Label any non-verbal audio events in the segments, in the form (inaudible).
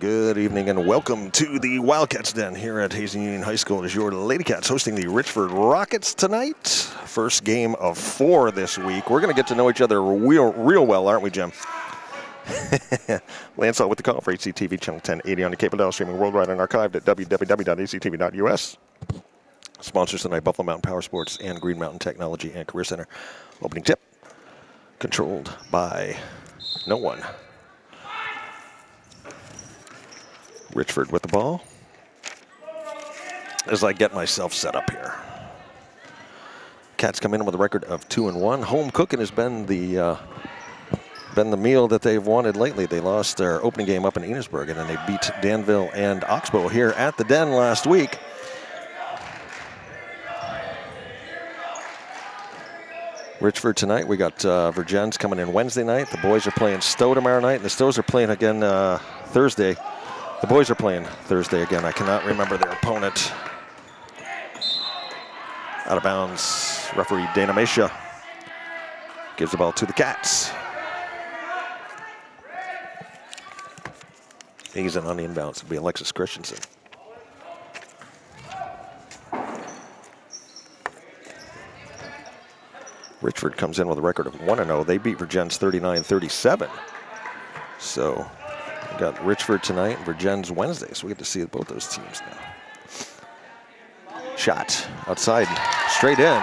Good evening and welcome to the Wildcats Den here at Hazen Union High School. Is your Lady Cats hosting the Richford Rockets tonight. First game of four this week. We're going to get to know each other real, real well, aren't we, Jim? (laughs) Lance with the call for HCTV Channel 1080 on the cable dial streaming worldwide and archived at www.hctv.us. Sponsors tonight Buffalo Mountain Power Sports and Green Mountain Technology and Career Center. Opening tip controlled by no one. Richford with the ball as I get myself set up here. Cats come in with a record of two and one. Home cooking has been the uh, been the meal that they've wanted lately. They lost their opening game up in Enosburg, and then they beat Danville and Oxbow here at the Den last week. Richford tonight. We got uh, Vergennes coming in Wednesday night. The boys are playing Stowe tomorrow night, and the Stows are playing again uh, Thursday. The boys are playing Thursday again. I cannot remember their opponent. Out of bounds, referee Dana Mesha gives the ball to the Cats. He's an on the inbounds. It'll be Alexis Christensen. Richford comes in with a record of 1-0. They beat Vergennes 39-37. So we got Richford tonight and Vergennes Wednesday, so we get to see both those teams now. Shot outside, straight in.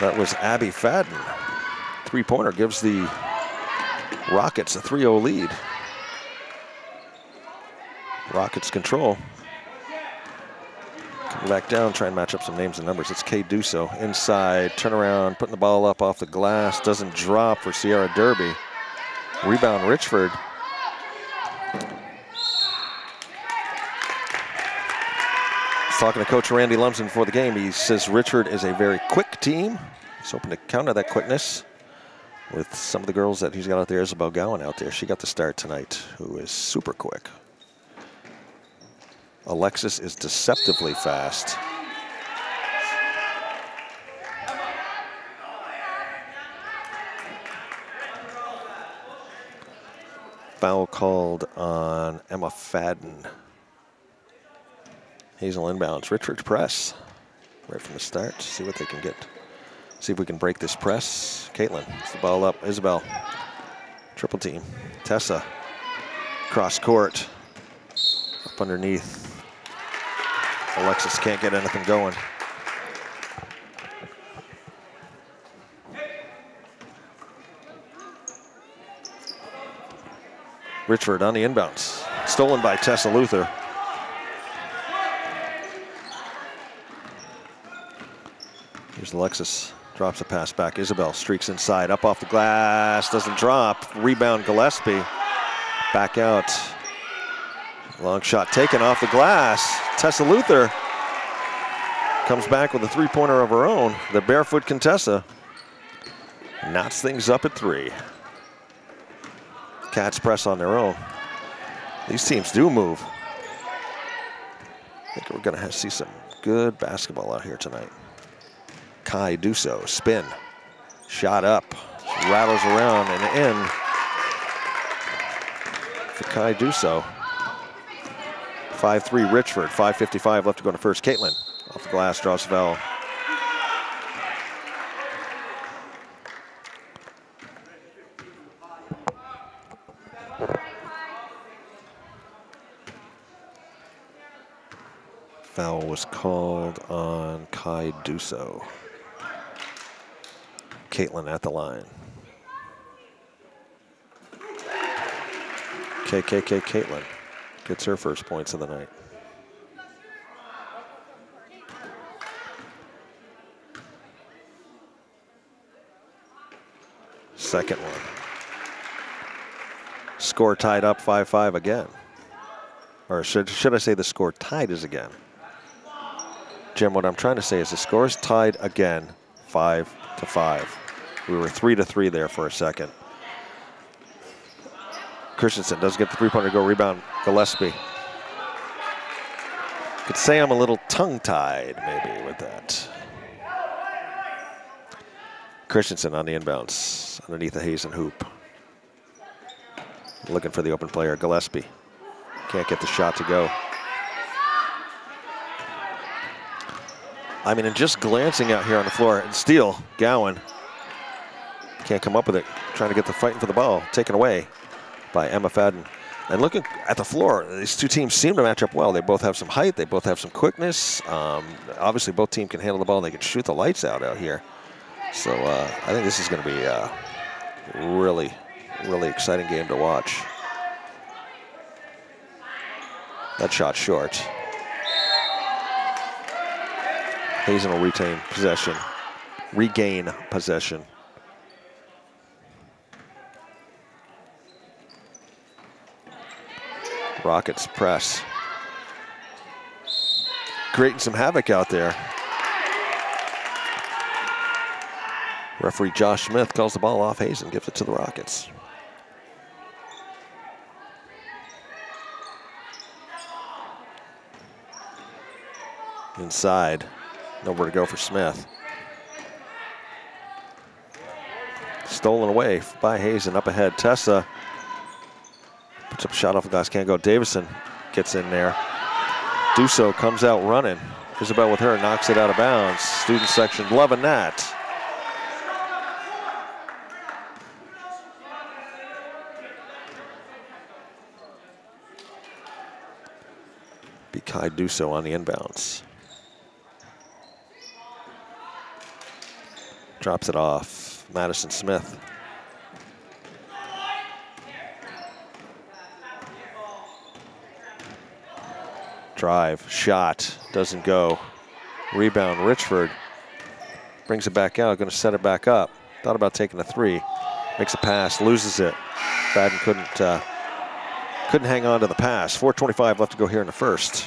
That was Abby Fadden. Three-pointer gives the Rockets a 3-0 lead. Rockets control. Come back down, try and match up some names and numbers. It's Kay Duso inside, turn around, putting the ball up off the glass, doesn't drop for Sierra Derby. Rebound Richford. talking to Coach Randy Lumsden before the game. He says Richford is a very quick team. He's hoping to counter that quickness with some of the girls that he's got out there. Isabel Gowan out there. She got the start tonight, who is super quick. Alexis is deceptively fast. Foul called on Emma Fadden. Hazen inbounds. Richford press right from the start. See what they can get. See if we can break this press. Caitlin, it's the ball up. Isabel, triple team. Tessa, cross court, up underneath. Alexis can't get anything going. Richford on the inbounds. Stolen by Tessa Luther. Here's Alexis Drops a pass back. Isabel streaks inside, up off the glass, doesn't drop. Rebound Gillespie. Back out. Long shot taken off the glass. Tessa Luther comes back with a three-pointer of her own. The barefoot Contessa knots things up at three. Cats press on their own. These teams do move. I think we're going to see some good basketball out here tonight. Kai Duso, spin, shot up, rattles around and in for Kai Duso. 5-3 Richford, 5.55 left to go to first. Caitlin off the glass, draws foul. Foul was called on Kai Duso. Caitlin at the line. KKK Caitlin gets her first points of the night. Second one. Score tied up 5-5 again. Or should, should I say the score tied is again? Jim, what I'm trying to say is the score is tied again, 5 to 5. We were three to three there for a second. Christensen does get the three-pointer go rebound. Gillespie. Could say I'm a little tongue-tied maybe with that. Christensen on the inbounds underneath the Hazen hoop. Looking for the open player, Gillespie. Can't get the shot to go. I mean, and just glancing out here on the floor, and steal, Gowan. Can't come up with it. Trying to get the fighting for the ball, taken away by Emma Fadden. And looking at the floor, these two teams seem to match up well. They both have some height. They both have some quickness. Um, obviously, both teams can handle the ball. And they can shoot the lights out out here. So uh, I think this is going to be a really, really exciting game to watch. That shot short. Hazen will retain possession, regain possession. Rockets press. Creating some havoc out there. Referee Josh Smith calls the ball off Hazen, gives it to the Rockets. Inside, nowhere to go for Smith. Stolen away by Hazen, up ahead. Tessa puts up a shot off the glass, can't go. Davison gets in there. Duso comes out running. Isabel with her knocks it out of bounds. Student section loving that. Be Kai Duso on the inbounds. Drops it off. Madison Smith. Drive, shot, doesn't go. Rebound, Richford. Brings it back out, gonna set it back up. Thought about taking a three. Makes a pass, loses it. Fadden couldn't, uh, couldn't hang on to the pass. 4.25 left to go here in the first.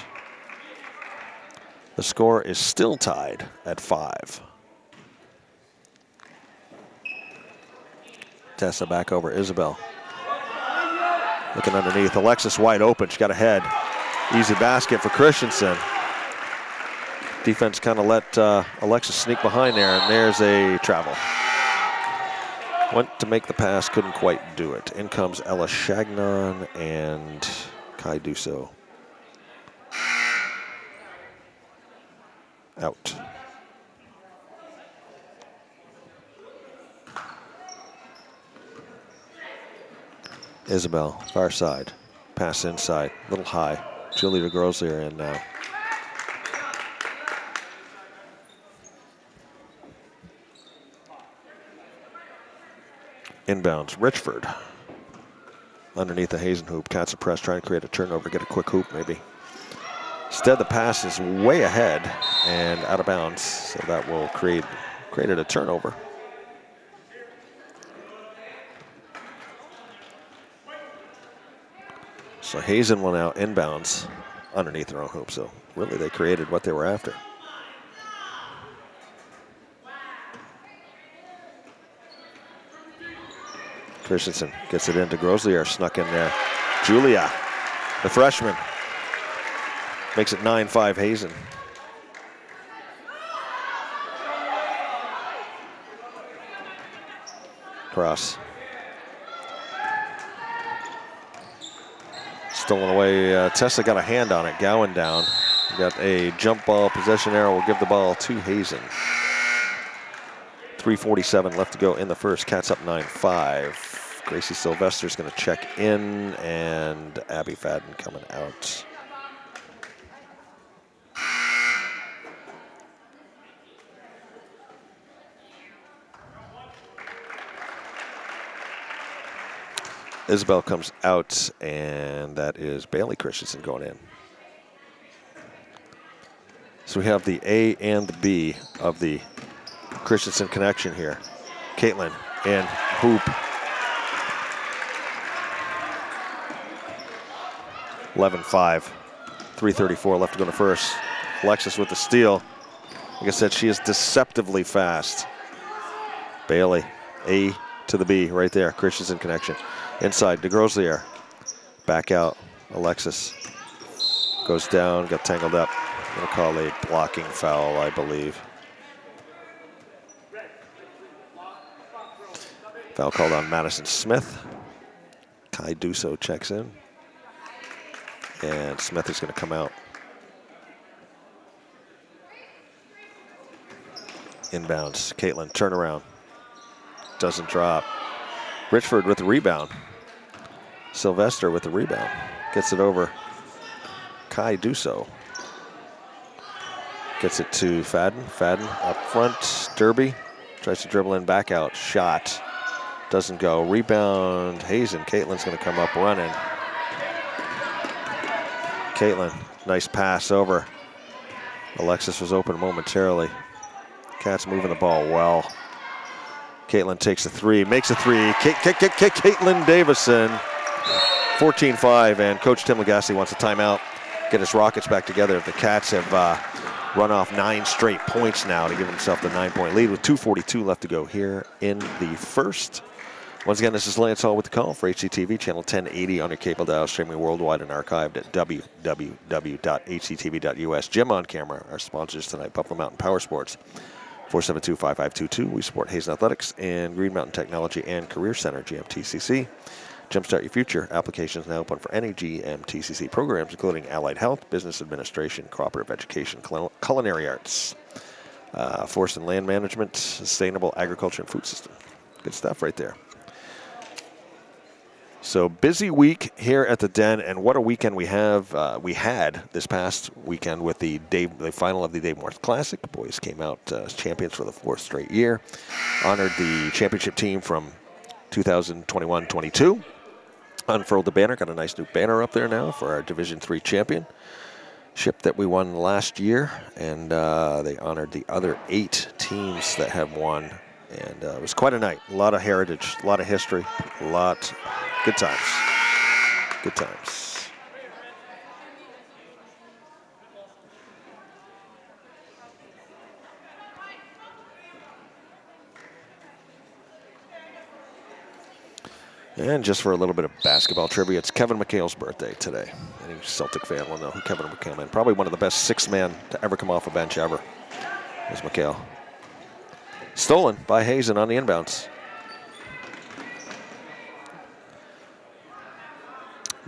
The score is still tied at five. Tessa back over Isabel. Looking underneath. Alexis wide open. She got ahead. Easy basket for Christensen. Defense kind of let uh, Alexis sneak behind there, and there's a travel. Went to make the pass, couldn't quite do it. In comes Ella Chagnon and Kai Duso. Out. Isabel, far side. Pass inside, a little high. Julie DeGroslier in now. Inbounds, Richford. Underneath the Hazen hoop, Cats press trying to create a turnover, get a quick hoop maybe. Instead, the pass is way ahead and out of bounds, so that will create created a turnover. So Hazen will now inbounds underneath their own hoop. So really they created what they were after. Christensen gets it into Groslier, snuck in there. Julia, the freshman, makes it 9-5 Hazen. Cross. Stolen away. Uh, Tessa got a hand on it. Gowan down. got a jump ball possession arrow. Will give the ball to Hazen. 347 left to go in the first. Cats up 9-5. Gracie Sylvester's going to check in, and Abby Fadden coming out. Isabel comes out, and that is Bailey Christensen going in. So we have the A and the B of the Christensen connection here. Caitlin and Hoop. 11-5, 334 left to go to first. Alexis with the steal. Like I said, she is deceptively fast. Bailey, A to the B right there, Christensen connection. Inside, DeGroslier. Back out, Alexis. Goes down, got tangled up. Gonna call a blocking foul, I believe. Foul called on Madison Smith. Kai Duso checks in. And Smith is going to come out. Inbounds. Caitlin, turnaround. Doesn't drop. Richford with the rebound. Sylvester with the rebound. Gets it over. Kai Duso. Gets it to Fadden. Fadden up front. Derby tries to dribble in, back out. Shot. Doesn't go. Rebound. Hazen. Caitlin's going to come up running. Caitlin, nice pass over. Alexis was open momentarily. Cats moving the ball well. Caitlin takes a three, makes a three. Caitlin Davison, 14-5, and Coach Tim Lagasse wants a timeout. Get his Rockets back together. The Cats have uh, run off nine straight points now to give himself the nine-point lead with 2.42 left to go here in the first. Once again, this is Lance Hall with the call for HCTV, channel 1080 on your cable dial, streaming worldwide and archived at www.hctv.us. Jim on camera, our sponsors tonight, Buffalo Mountain Power Sports. 472-5522. We support Hazen Athletics and Green Mountain Technology and Career Center, GMTCC. Jumpstart Your Future applications now open for any GMTCC programs, including Allied Health, Business Administration, Cooperative Education, Culinary Arts, uh, Forest and Land Management, Sustainable Agriculture and Food System. Good stuff right there. So busy week here at the Den, and what a weekend we have. Uh, we had this past weekend with the Dave, the final of the Dave Morris Classic. The boys came out uh, as champions for the fourth straight year. Honored the championship team from 2021-22. Unfurled the banner. Got a nice new banner up there now for our Division Three championship that we won last year, and uh, they honored the other eight teams that have won. And uh, it was quite a night. A lot of heritage, a lot of history, a lot Good times. Good times. And just for a little bit of basketball trivia, it's Kevin McHale's birthday today. Any Celtic fan will know who Kevin McHale is. Probably one of the best six men to ever come off a bench ever is McHale. Stolen by Hazen on the inbounds.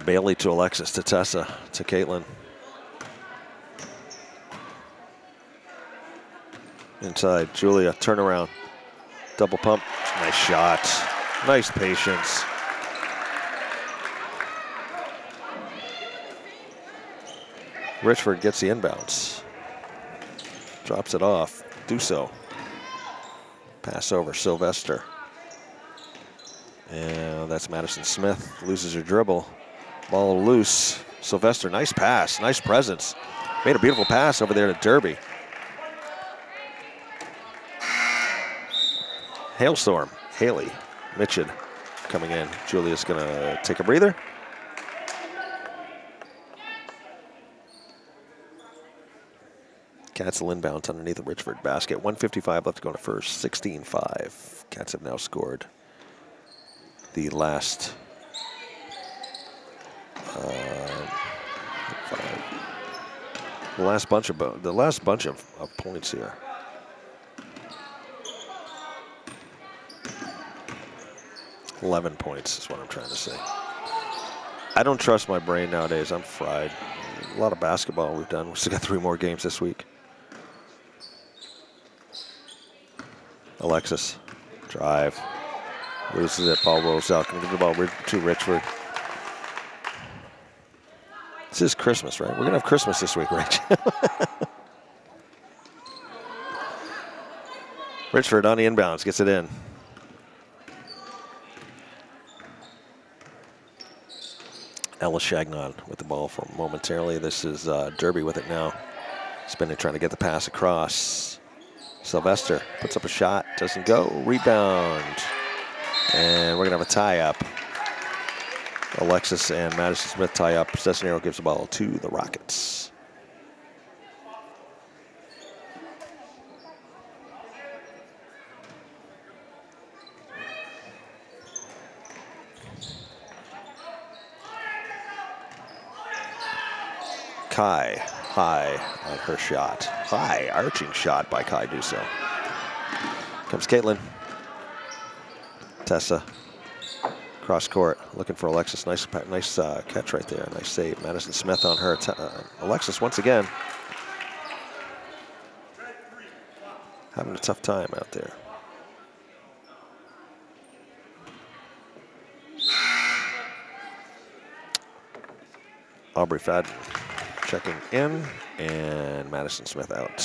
Bailey to Alexis, to Tessa, to Caitlin. Inside, Julia, turnaround. Double pump, nice shot. Nice patience. Richford gets the inbounds. Drops it off. Duso. Pass over, Sylvester. And that's Madison Smith. Loses her dribble. Ball loose. Sylvester, nice pass, nice presence. Made a beautiful pass over there to Derby. Hailstorm, Haley, Mitchell coming in. Julia's gonna take a breather. Cats inbound underneath the Richford basket. 155 left to go to first, 16-5. Cats have now scored the last the last bunch of the last bunch of, of points here. Eleven points is what I'm trying to say. I don't trust my brain nowadays. I'm fried. A lot of basketball we've done. We still got three more games this week. Alexis, drive. Loses it. Ball rolls out. Can give the ball to Richford. This is Christmas, right? We're going to have Christmas this week, Rich. (laughs) Richford on the inbounds, gets it in. Ella Chagnon with the ball for momentarily. This is uh, Derby with it now. Spinning, trying to get the pass across. Sylvester puts up a shot, doesn't go. Rebound. And we're going to have a tie up. Alexis and Madison Smith tie up. Cesanero gives the ball to the Rockets. Kai high on her shot. High arching shot by Kai Duso. Comes Caitlin. Tessa Cross court, looking for Alexis. Nice, nice uh, catch right there. Nice save. Madison Smith on her. Uh, Alexis once again having a tough time out there. Aubrey Fadden checking in, and Madison Smith out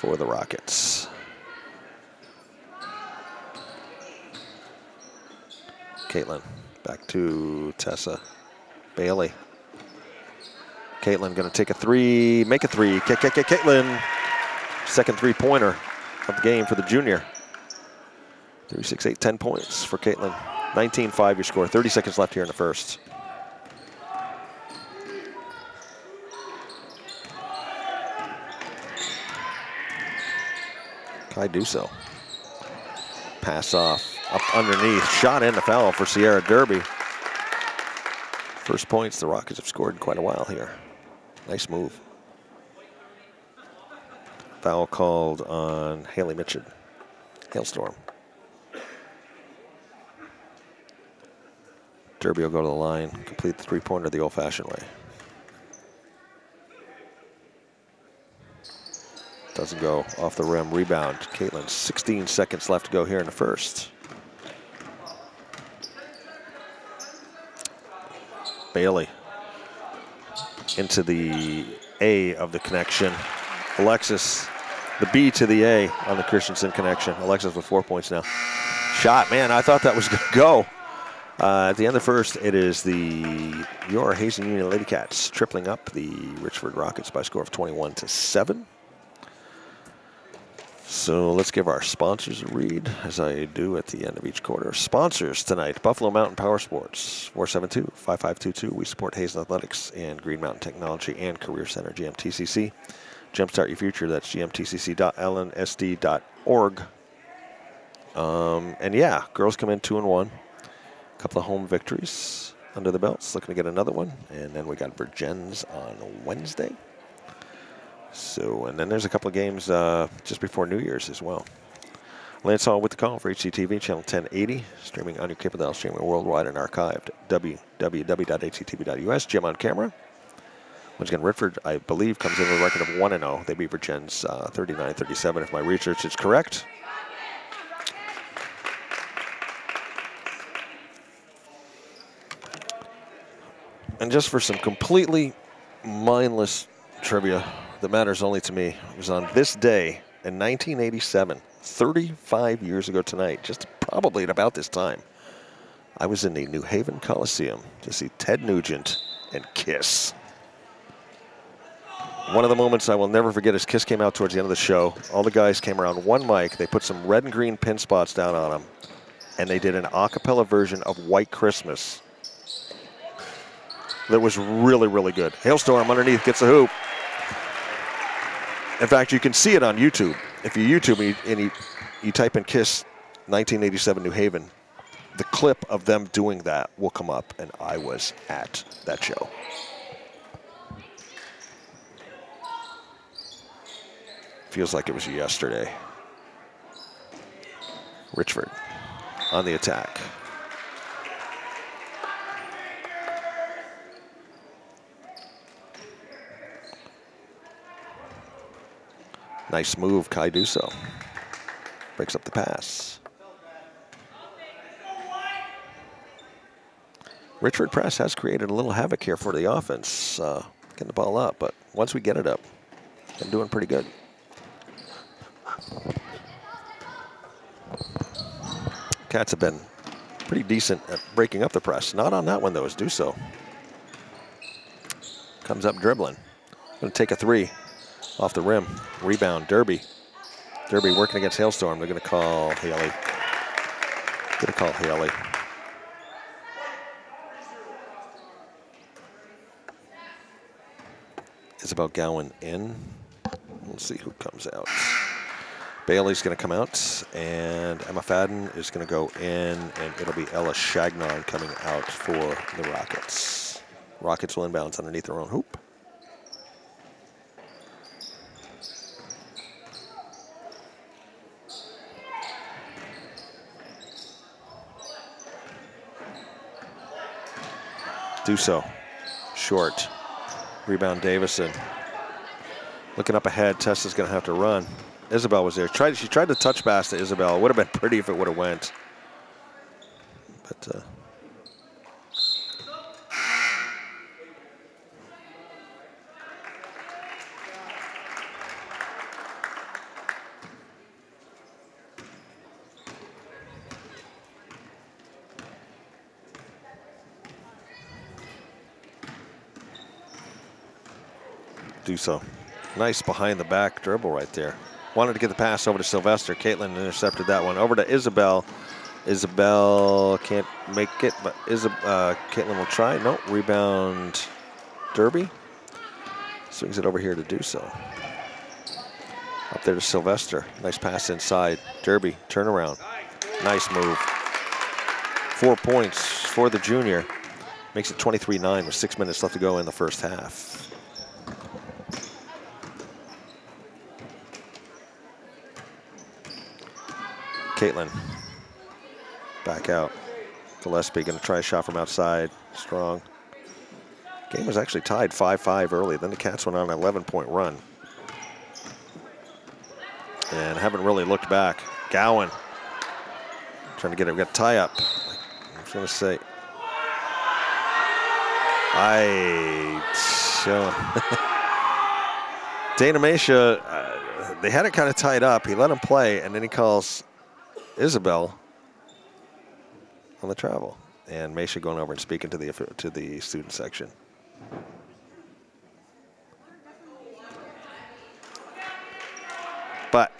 for the Rockets. Caitlin back to Tessa Bailey. Caitlin going to take a three, make a three. K Caitlin, second three-pointer of the game for the junior. 36-8, 10 points for Caitlin. 19-5 your score, 30 seconds left here in the first. Kai Duso. Pass off, up underneath, shot in the foul for Sierra Derby. First points the Rockets have scored in quite a while here. Nice move. Foul called on Haley Mitchell. Hailstorm. Derby will go to the line, complete the three-pointer the old-fashioned way. Doesn't go off the rim. Rebound. Caitlin, 16 seconds left to go here in the first. Bailey into the A of the connection. Alexis, the B to the A on the Christensen connection. Alexis with four points now. Shot, man, I thought that was going to go. Uh, at the end of the first, it is the your Hazen Union Lady Cats tripling up the Richford Rockets by a score of 21 to 7. So let's give our sponsors a read, as I do at the end of each quarter. Sponsors tonight, Buffalo Mountain Power Sports, 472-5522. We support Hazen Athletics and Green Mountain Technology and Career Center, GMTCC. Jumpstart your future, that's gmtcc.lnsd.org. Um, and yeah, girls come in two and one. A couple of home victories under the belts, looking to get another one. And then we got Vergennes on Wednesday. So, and then there's a couple of games uh, just before New Year's as well. Lance Hall with the call for HCTV, channel 1080, streaming on your cable streaming worldwide and archived. www.hctv.us. Jim on camera. Once again, Richford, I believe, comes in with a record of 1 0. They beat Vergennes uh, 39 37, if my research is correct. And just for some completely mindless trivia, that matters only to me. It was on this day in 1987, 35 years ago tonight, just probably at about this time. I was in the New Haven Coliseum to see Ted Nugent and Kiss. One of the moments I will never forget is Kiss came out towards the end of the show. All the guys came around one mic. They put some red and green pin spots down on them, and they did an a cappella version of White Christmas that was really, really good. Hailstorm underneath gets a hoop. In fact, you can see it on YouTube. If you YouTube me and you, you type in Kiss 1987 New Haven, the clip of them doing that will come up, and I was at that show. Feels like it was yesterday. Richford on the attack. Nice move, Kai Duso. Breaks up the pass. Richford Press has created a little havoc here for the offense, uh, getting the ball up, but once we get it up, been doing pretty good. Cats have been pretty decent at breaking up the press. Not on that one, though, as Duso. Comes up dribbling. Going to take a three. Off the rim. Rebound, Derby. Derby working against Hailstorm. They're going to call Haley. Going to call Haley. Isabel Gowan in. We'll see who comes out. Bailey's going to come out, and Emma Fadden is going to go in, and it'll be Ella Chagnon coming out for the Rockets. Rockets will inbounds underneath their own hoop. Duso. Short. Rebound Davison. Looking up ahead, Tessa's going to have to run. Isabel was there. Tried, she tried to touch pass to Isabel. It would have been (laughs) pretty if it would have went. But uh, so. Nice behind the back dribble right there. Wanted to get the pass over to Sylvester. Caitlin intercepted that one. Over to Isabel. Isabel can't make it, but Isab uh, Caitlin will try. No, rebound Derby. Swings it over here to Duso. Up there to Sylvester. Nice pass inside. Derby, turnaround. Nice move. Four points for the junior. Makes it 23-9 with six minutes left to go in the first half. Caitlin. Back out. Gillespie going to try a shot from outside. Strong. Game was actually tied 5-5 early. Then the Cats went on an 11-point run. And haven't really looked back. Gowan trying to get it. We got tie up. I was going to say. I. So (laughs) Dana Mesha, uh, they had it kind of tied up. He let him play, and then he calls Isabel on the travel, and Mesha going over and speaking to the to the student section. But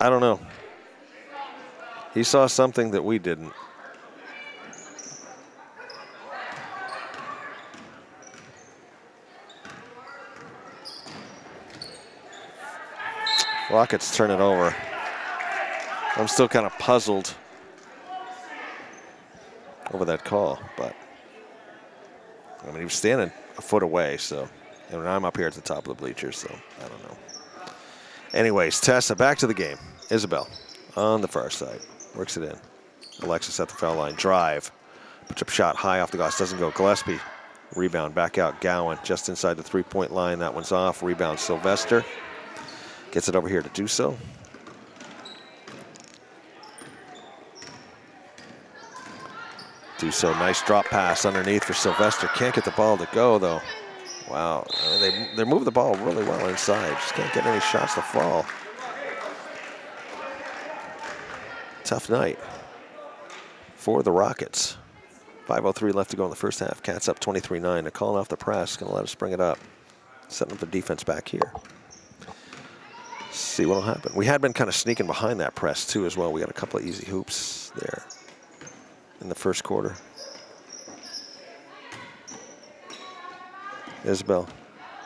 I don't know. He saw something that we didn't. Rockets turn it over. I'm still kind of puzzled over that call, but I mean, he was standing a foot away, so, and I'm up here at the top of the bleachers, so I don't know. Anyways, Tessa back to the game. Isabel on the far side, works it in. Alexis at the foul line, drive, puts up shot high off the glass, doesn't go. Gillespie, rebound, back out. Gowan just inside the three-point line. That one's off. Rebound, Sylvester. Gets it over here to Duso. Duso. Nice drop pass underneath for Sylvester. Can't get the ball to go, though. Wow. They, they move the ball really well inside. Just can't get any shots to fall. Tough night for the Rockets. 5.03 left to go in the first half. Cats up 23-9. They're calling off the press. Going to let us bring it up. Setting up the defense back here. See what'll happen. We had been kind of sneaking behind that press, too, as well. We got a couple of easy hoops there in the first quarter. Isabel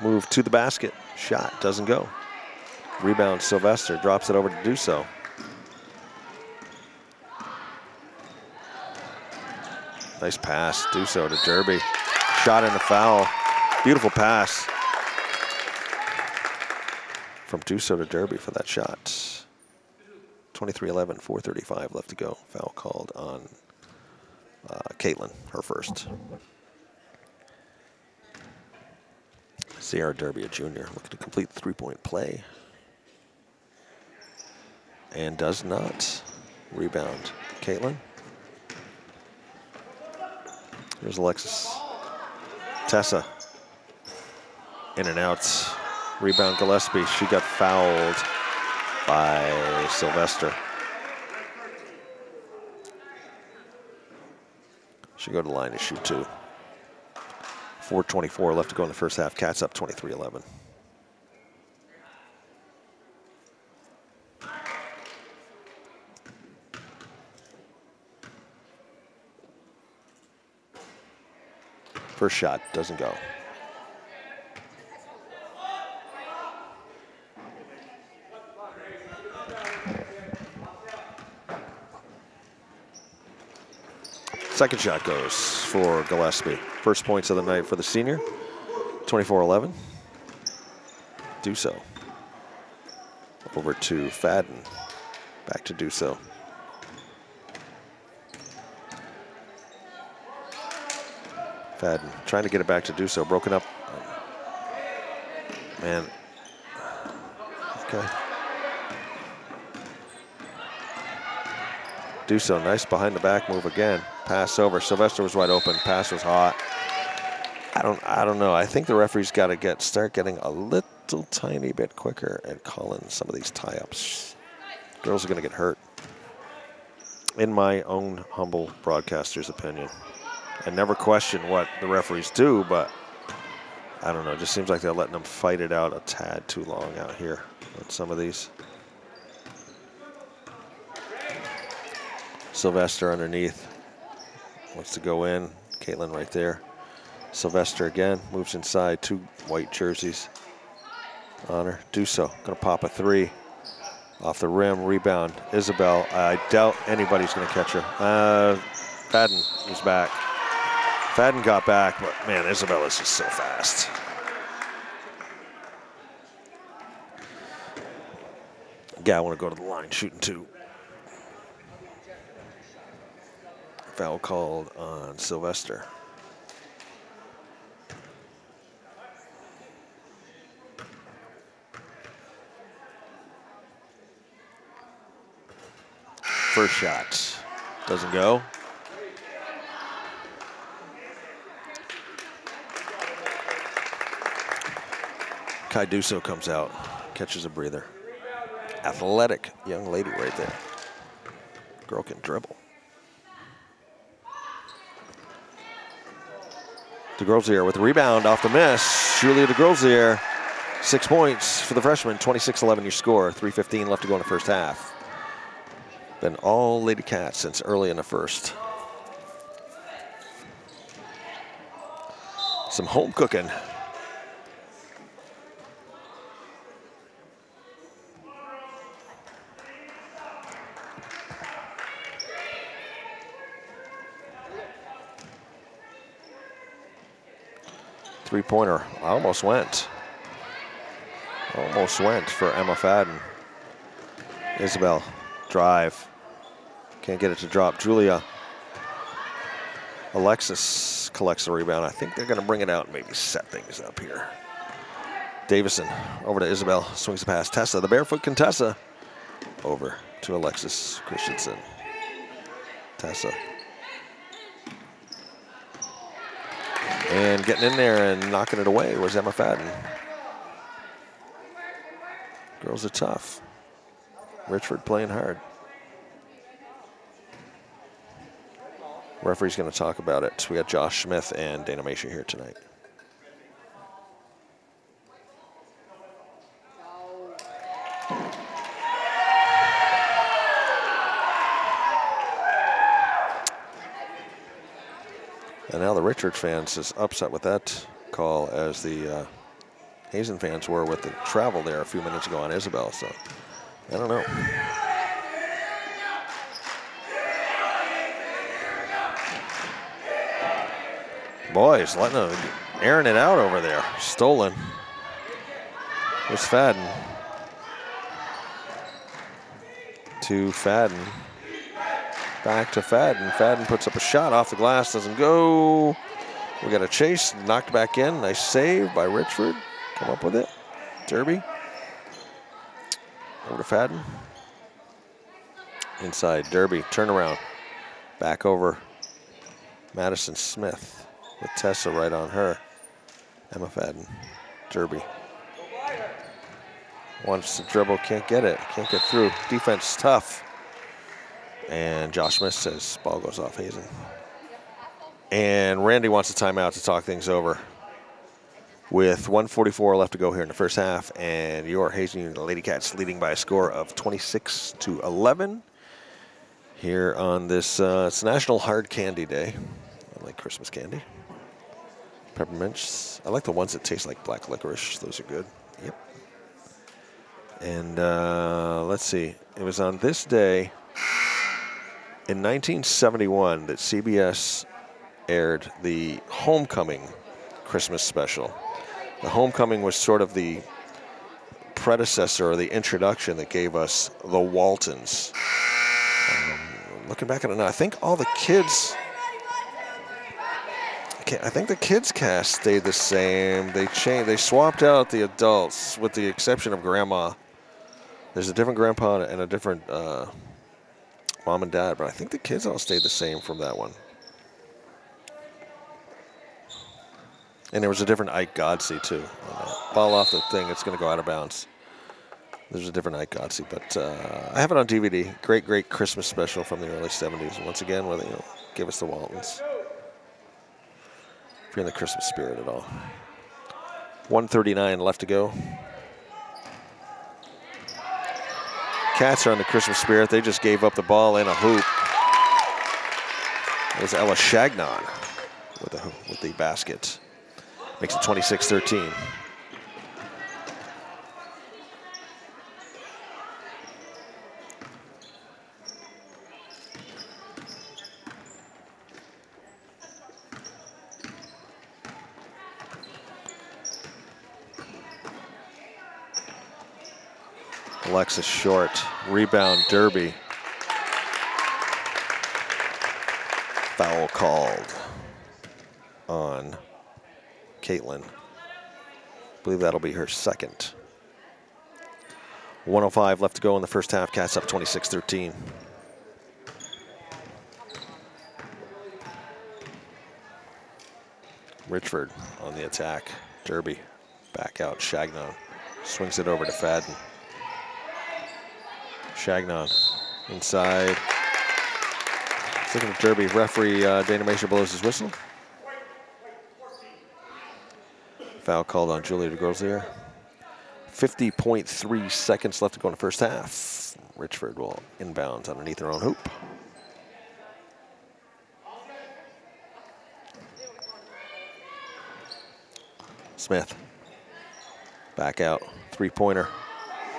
move to the basket. Shot doesn't go. Rebound Sylvester drops it over to Duso. Nice pass, Duso to Derby. Shot in the foul. Beautiful pass from Duso to Derby for that shot. 23-11, 4.35 left to go. Foul called on uh, Caitlin, her first. Sierra Derby, a junior, looking to complete three-point play. And does not. Rebound, Caitlin. Here's Alexis. Tessa. In and out. Rebound Gillespie. She got fouled by Sylvester. Should go to the line to shoot two. 4.24 left to go in the first half. Cats up 23-11. First shot doesn't go. Second shot goes for Gillespie. First points of the night for the senior. 24-11. Duso. Over to Fadden. Back to Duso. Fadden trying to get it back to Duso. Broken up. Man. Okay. Duso. Nice behind the back move again. Pass over. Sylvester was wide open. Pass was hot. I don't I don't know. I think the referee's got to get start getting a little tiny bit quicker at calling some of these tie-ups. Girls are going to get hurt. In my own humble broadcaster's opinion. I never question what the referees do, but I don't know. It just seems like they're letting them fight it out a tad too long out here on some of these. Sylvester underneath. Wants to go in. Caitlin right there. Sylvester again moves inside. Two white jerseys on her. Duso. Gonna pop a three. Off the rim, rebound. Isabel. I doubt anybody's gonna catch her. Uh, Fadden is back. Fadden got back, but man, Isabel is just so fast. Yeah, I want to go to the line shooting two. Foul called on Sylvester. First shot doesn't go. Kai Duso comes out, catches a breather. Athletic young lady right there. Girl can dribble. DeGrozier with the rebound off the miss. Julia DeGrozier, six points for the freshman, 26-11 your score, 3.15 left to go in the first half. Been all Lady Cats since early in the first. Some home cooking. Three-pointer almost went. Almost went for Emma Fadden. Isabel, drive. Can't get it to drop. Julia. Alexis collects the rebound. I think they're going to bring it out and maybe set things up here. Davison over to Isabel. Swings the pass. Tessa, the barefoot Contessa. Over to Alexis Christensen. Tessa. And getting in there and knocking it away was Emma Fadden. Girls are tough. Richford playing hard. Referee's going to talk about it. We got Josh Smith and Dana Masha here tonight. Now the Richford fans is upset with that call as the uh, Hazen fans were with the travel there a few minutes ago on Isabel. So I don't know. Boys, letting them airing it out over there. Stolen. Was Fadden. To Fadden. Back to Fadden. Fadden puts up a shot off the glass, doesn't go. We got a chase, knocked back in. Nice save by Richford. Come up with it. Derby. Over to Fadden. Inside, Derby, turnaround. Back over Madison Smith with Tessa right on her. Emma Fadden, Derby. Wants to dribble, can't get it, can't get through. Defense tough. And Josh Smith says ball goes off Hazen. And Randy wants a timeout to talk things over. With 144 left to go here in the first half, and your Hazen Union Lady Cats leading by a score of 26 to 11 here on this uh, it's National Hard Candy Day. I like Christmas candy. Peppermints. I like the ones that taste like black licorice. Those are good. Yep. And uh, let's see. It was on this day in 1971 that CBS aired the Homecoming Christmas special. The Homecoming was sort of the predecessor or the introduction that gave us the Waltons. Um, looking back at it now, I think all the kids I think the kids cast stayed the same. They changed. They swapped out the adults, with the exception of grandma. There's a different grandpa and a different uh, mom and dad, but I think the kids all stayed the same from that one. And there was a different Ike Godsey too. Ball off the thing, it's going to go out of bounds. There's a different Ike Godsey, but uh, I have it on DVD. Great, great Christmas special from the early 70s. Once again, where they you know, give us the Waltons. If you're in the Christmas spirit at all. 139 left to go. Cats are in the Christmas spirit. They just gave up the ball in a hoop. It was Ella Chagnon with the, with the basket. Makes it 26-13. Alexis short. Rebound Derby. Foul called on Caitlin. I believe that'll be her second. 105 left to go in the first half. Cats up 26-13. Richford on the attack. Derby back out. Chagnon swings it over to Fadden. Chagnon inside. Looking at Derby. Referee uh, Dana Mason blows his whistle. Foul called on Julia DeGrozier. 50.3 seconds left to go in the first half. Richford will inbound underneath their own hoop. Smith. Back out. Three-pointer.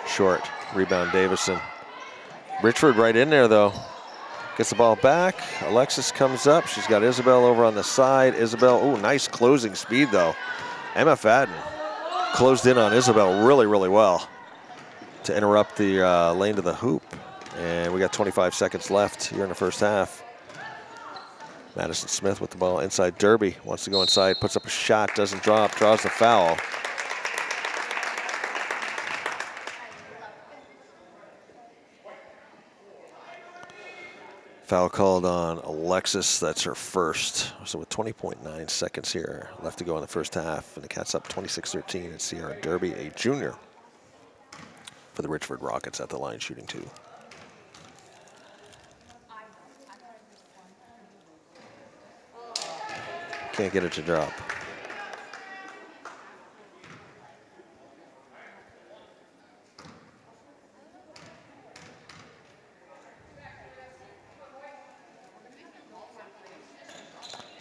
Short. Rebound Davison. Richford right in there, though. Gets the ball back. Alexis comes up. She's got Isabel over on the side. Isabel, oh, nice closing speed, though. Emma Fadden closed in on Isabel really, really well to interrupt the uh, lane to the hoop. And we got 25 seconds left here in the first half. Madison Smith with the ball inside. Derby wants to go inside, puts up a shot, doesn't drop, draws the foul. Foul called on Alexis. That's her first. So with 20.9 seconds here left to go in the first half, and the Cats up 26-13. And Sierra Derby, a junior, for the Richford Rockets at the line shooting two. Can't get it to drop.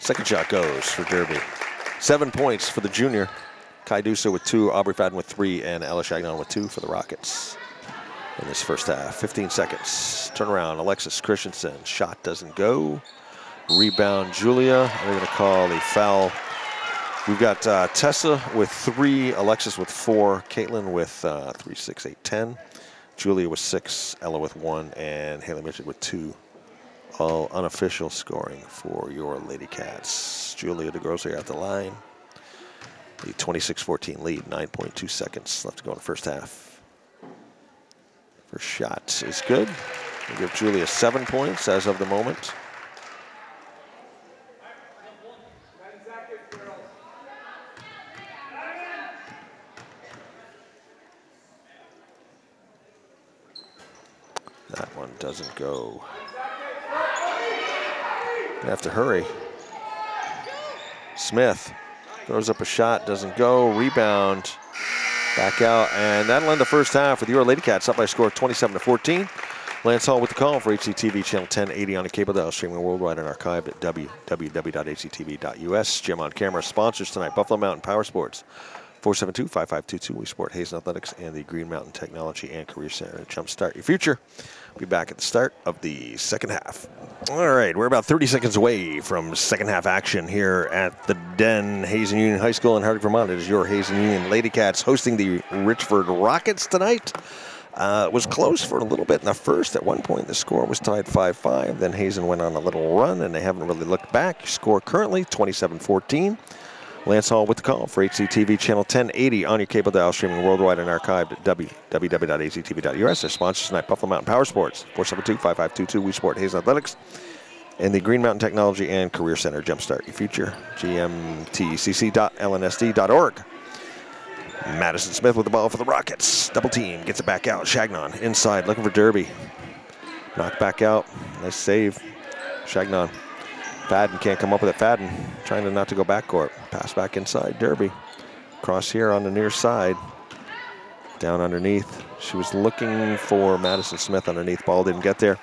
Second shot goes for Derby. Seven points for the junior. Kai Duso with two, Aubrey Fadden with three, and Ella Chagnon with two for the Rockets in this first half. 15 seconds. Turn around, Alexis Christensen. Shot doesn't go. Rebound, Julia. They're going to call a foul. We've got uh, Tessa with three, Alexis with four, Caitlin with uh, three, six, eight, ten, Julia with six, Ella with one, and Haley Mitchell with two all unofficial scoring for your Lady Cats. Julia DeGrozier at the line. The 26-14 lead, 9.2 seconds left to go in the first half. First shot is good. we give Julia seven points as of the moment. That one doesn't go. Have to hurry. Smith throws up a shot, doesn't go. Rebound, back out, and that'll end the first half with your Lady Cats up by a score of 27 to 14. Lance Hall with the call for HCTV channel 1080 on a cable dial, streaming worldwide and archived at www.hctv.us. Jim on camera sponsors tonight: Buffalo Mountain Power Sports. 472-5522. We support Hazen Athletics and the Green Mountain Technology and Career Center jumpstart your future. Be back at the start of the second half. All right, we're about 30 seconds away from second half action here at the Den, Hazen Union High School in Hardwick, Vermont. It is your Hazen Union Lady Cats hosting the Richford Rockets tonight. Uh, it was close for a little bit in the first. At one point, the score was tied 5-5. Then Hazen went on a little run, and they haven't really looked back. Score currently 27-14. Lance Hall with the call for HCTV Channel 1080 on your cable dial, streaming worldwide and archived at www.hctv.us. Our sponsors tonight, Buffalo Mountain Power Sports, 472-5522, We Sport Hazen Athletics, and the Green Mountain Technology and Career Center. Jumpstart your future, gmtcc.lnsd.org. Madison Smith with the ball for the Rockets. Double team, gets it back out. Chagnon inside, looking for Derby. Knocked back out. Nice save. Chagnon. Fadden can't come up with it. Fadden trying to not to go back court. Pass back inside. Derby. Cross here on the near side. Down underneath. She was looking for Madison Smith underneath. Ball didn't get there.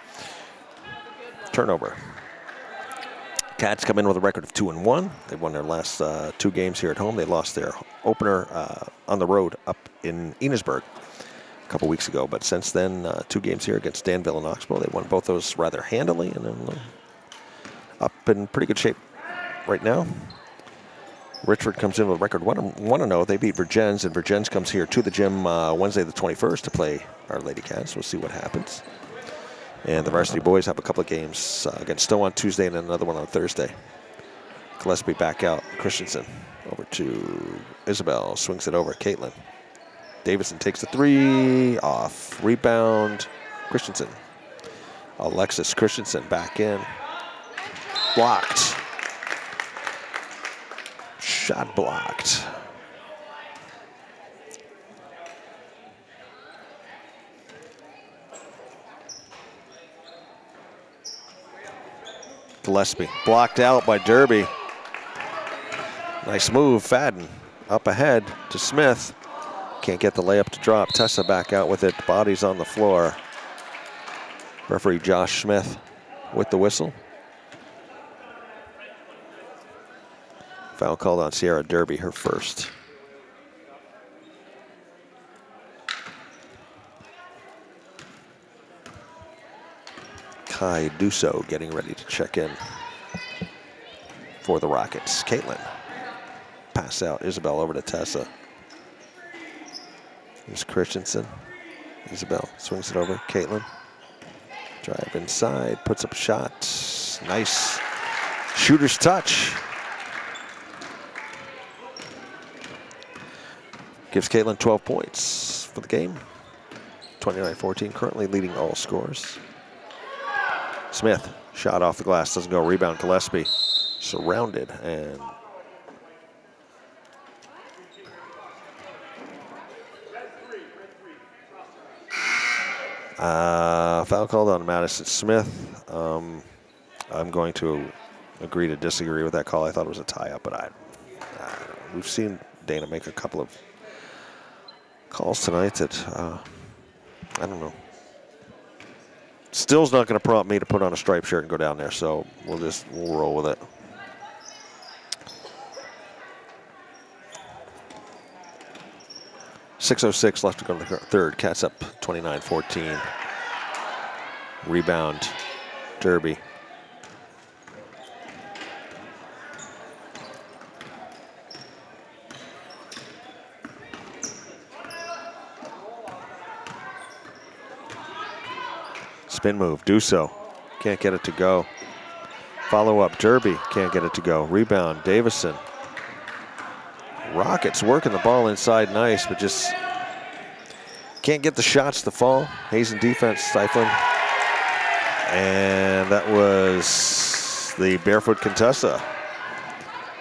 Turnover. Cats come in with a record of two and one. They won their last uh, two games here at home. They lost their opener uh, on the road up in Enosburg a couple weeks ago. But since then, uh, two games here against Danville and Oxbow. They won both those rather handily and then up in pretty good shape right now. Richford comes in with a record 1 0. They beat Vergennes, and Vergennes comes here to the gym uh, Wednesday the 21st to play Our Lady Cats. We'll see what happens. And the varsity boys have a couple of games uh, against Stowe on Tuesday and another one on Thursday. Gillespie back out. Christensen over to Isabel. Swings it over. Caitlin. Davidson takes the three. Off. Rebound. Christensen. Alexis Christensen back in. Blocked. Shot blocked. Gillespie blocked out by Derby. Nice move, Fadden up ahead to Smith. Can't get the layup to drop. Tessa back out with it. Bodies on the floor. Referee Josh Smith with the whistle. Foul called on Sierra Derby, her first. Kai Duso getting ready to check in for the Rockets. Caitlin. Pass out. Isabel over to Tessa. Here's Christensen. Isabel swings it over. Caitlin. Drive inside. Puts up a shot. Nice shooter's touch. Gives Caitlin 12 points for the game. 29-14, currently leading all scores. Smith, shot off the glass, doesn't go. Rebound, Gillespie, surrounded and Uh, foul called on Madison Smith. Um, I'm going to agree to disagree with that call. I thought it was a tie-up, but I, uh, we've seen Dana make a couple of calls tonight that uh, I don't know. Still's not going to prompt me to put on a striped shirt and go down there, so we'll just we'll roll with it. Six oh six left to go to the third. Cats up 29-14. Rebound, Derby. Spin move, Duso. Can't get it to go. Follow up, Derby. Can't get it to go. Rebound, Davison. Rockets working the ball inside nice, but just can't get the shots to fall. Hazen defense stifling. And that was the barefoot Contessa.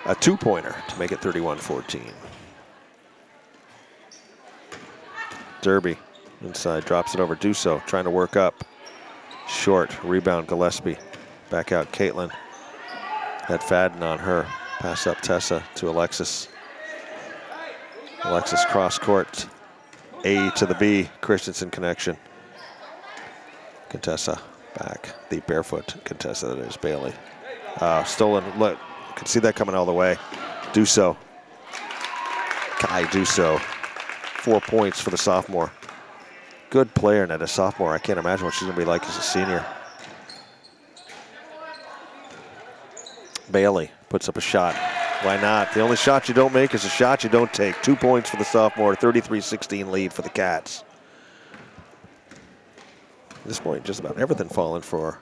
A two-pointer to make it 31-14. Derby inside, drops it over. Duso, trying to work up. Short, rebound Gillespie. Back out Caitlin. Had Fadden on her. Pass up Tessa to Alexis. Alexis cross court. A to the B, Christensen connection. Contessa back. The barefoot Contessa that is Bailey. Uh, stolen, look, can see that coming all the way. Duso. Kai Duso. Four points for the sophomore good player and at a sophomore. I can't imagine what she's going to be like as a senior. Bailey puts up a shot. Why not? The only shot you don't make is a shot you don't take. Two points for the sophomore, 33-16 lead for the Cats. At this point, just about everything falling for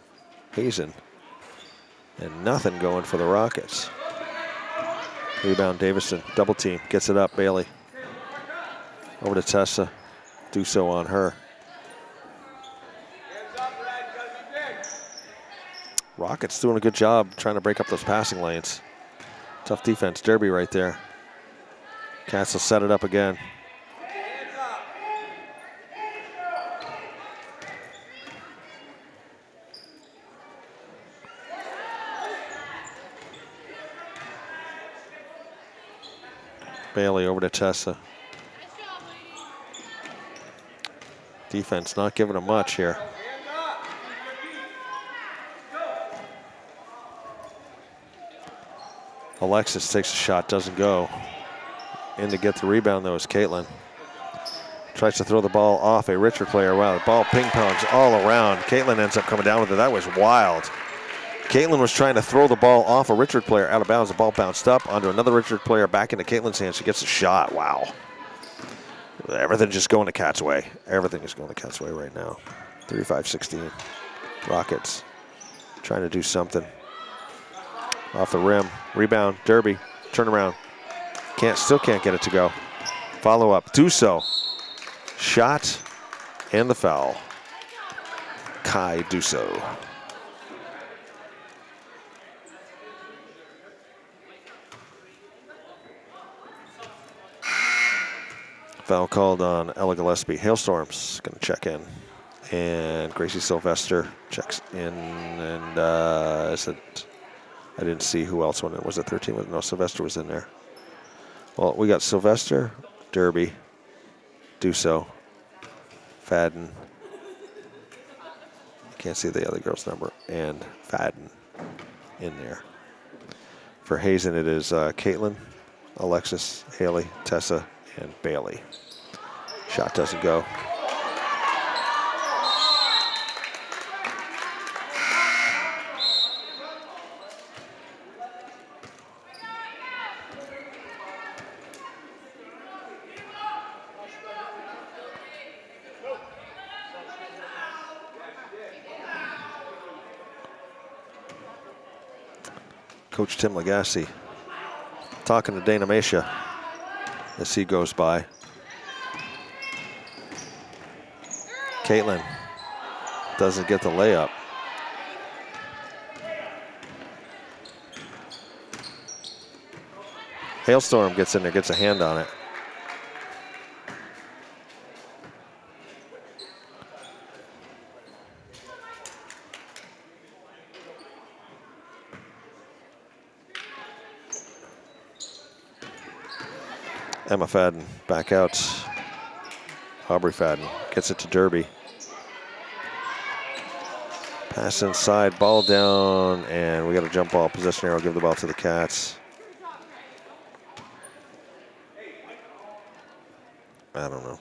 Hazen. And nothing going for the Rockets. Rebound Davison, double team, gets it up, Bailey. Over to Tessa, Duso on her. Rockets doing a good job trying to break up those passing lanes. Tough defense, Derby right there. Castle set it up again. Bailey over to Tessa. Defense not giving them much here. Alexis takes a shot, doesn't go. In to get the rebound though is Caitlin. Tries to throw the ball off a Richford player. Wow, the ball ping pongs all around. Caitlin ends up coming down with it. That was wild. Caitlin was trying to throw the ball off a Richford player out of bounds. The ball bounced up onto another Richford player back into Caitlin's hands. She gets a shot. Wow. Everything just going the Cats' way. Everything is going the Cats' way right now. 35-16. Rockets trying to do something. Off the rim. Rebound. Derby. Turn around. Can't, still can't get it to go. Follow up. So. Shot and the foul. Kai Duso. Foul called on Ella Gillespie. Hailstorms going to check in. And Gracie Sylvester checks in. And uh, is it, I didn't see who else went in. Was it 13? No, Sylvester was in there. Well, we got Sylvester, Derby, Duso, Fadden. Can't see the other girl's number. And Fadden in there. For Hazen, it is uh, Caitlin, Alexis, Haley, Tessa, and Bailey. Shot doesn't go. Coach Tim Legassi talking to Dana Mesha as he goes by. Caitlin doesn't get the layup. Hailstorm gets in there, gets a hand on it. Emma Fadden back out. Aubrey Fadden gets it to Derby. Pass inside, ball down, and we got a jump ball. Possession arrow, give the ball to the Cats. I don't know.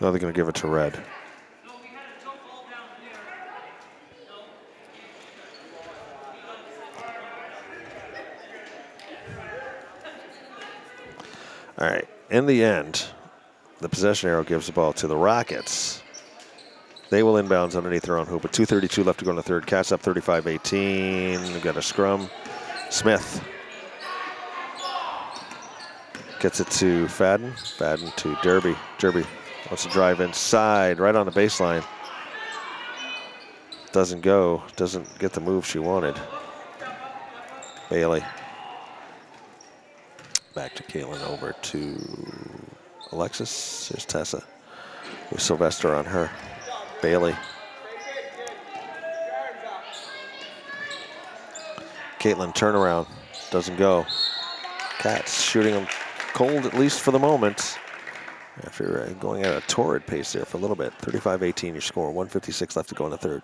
No, they're going to give it to Red. In the end, the possession arrow gives the ball to the Rockets. They will inbounds underneath their own hoop. With 2.32 left to go in the third. Cats up 35-18. We've got a scrum. Smith gets it to Fadden. Fadden to Derby. Derby wants to drive inside, right on the baseline. Doesn't go. Doesn't get the move she wanted. Bailey Back to Caitlin, over to Alexis. Here's Tessa with Sylvester on her. Bailey. Caitlin, turnaround. Doesn't go. Cats shooting them cold, at least for the moment. After uh, going at a torrid pace there for a little bit. 35-18 your score. 156 left to go in the third.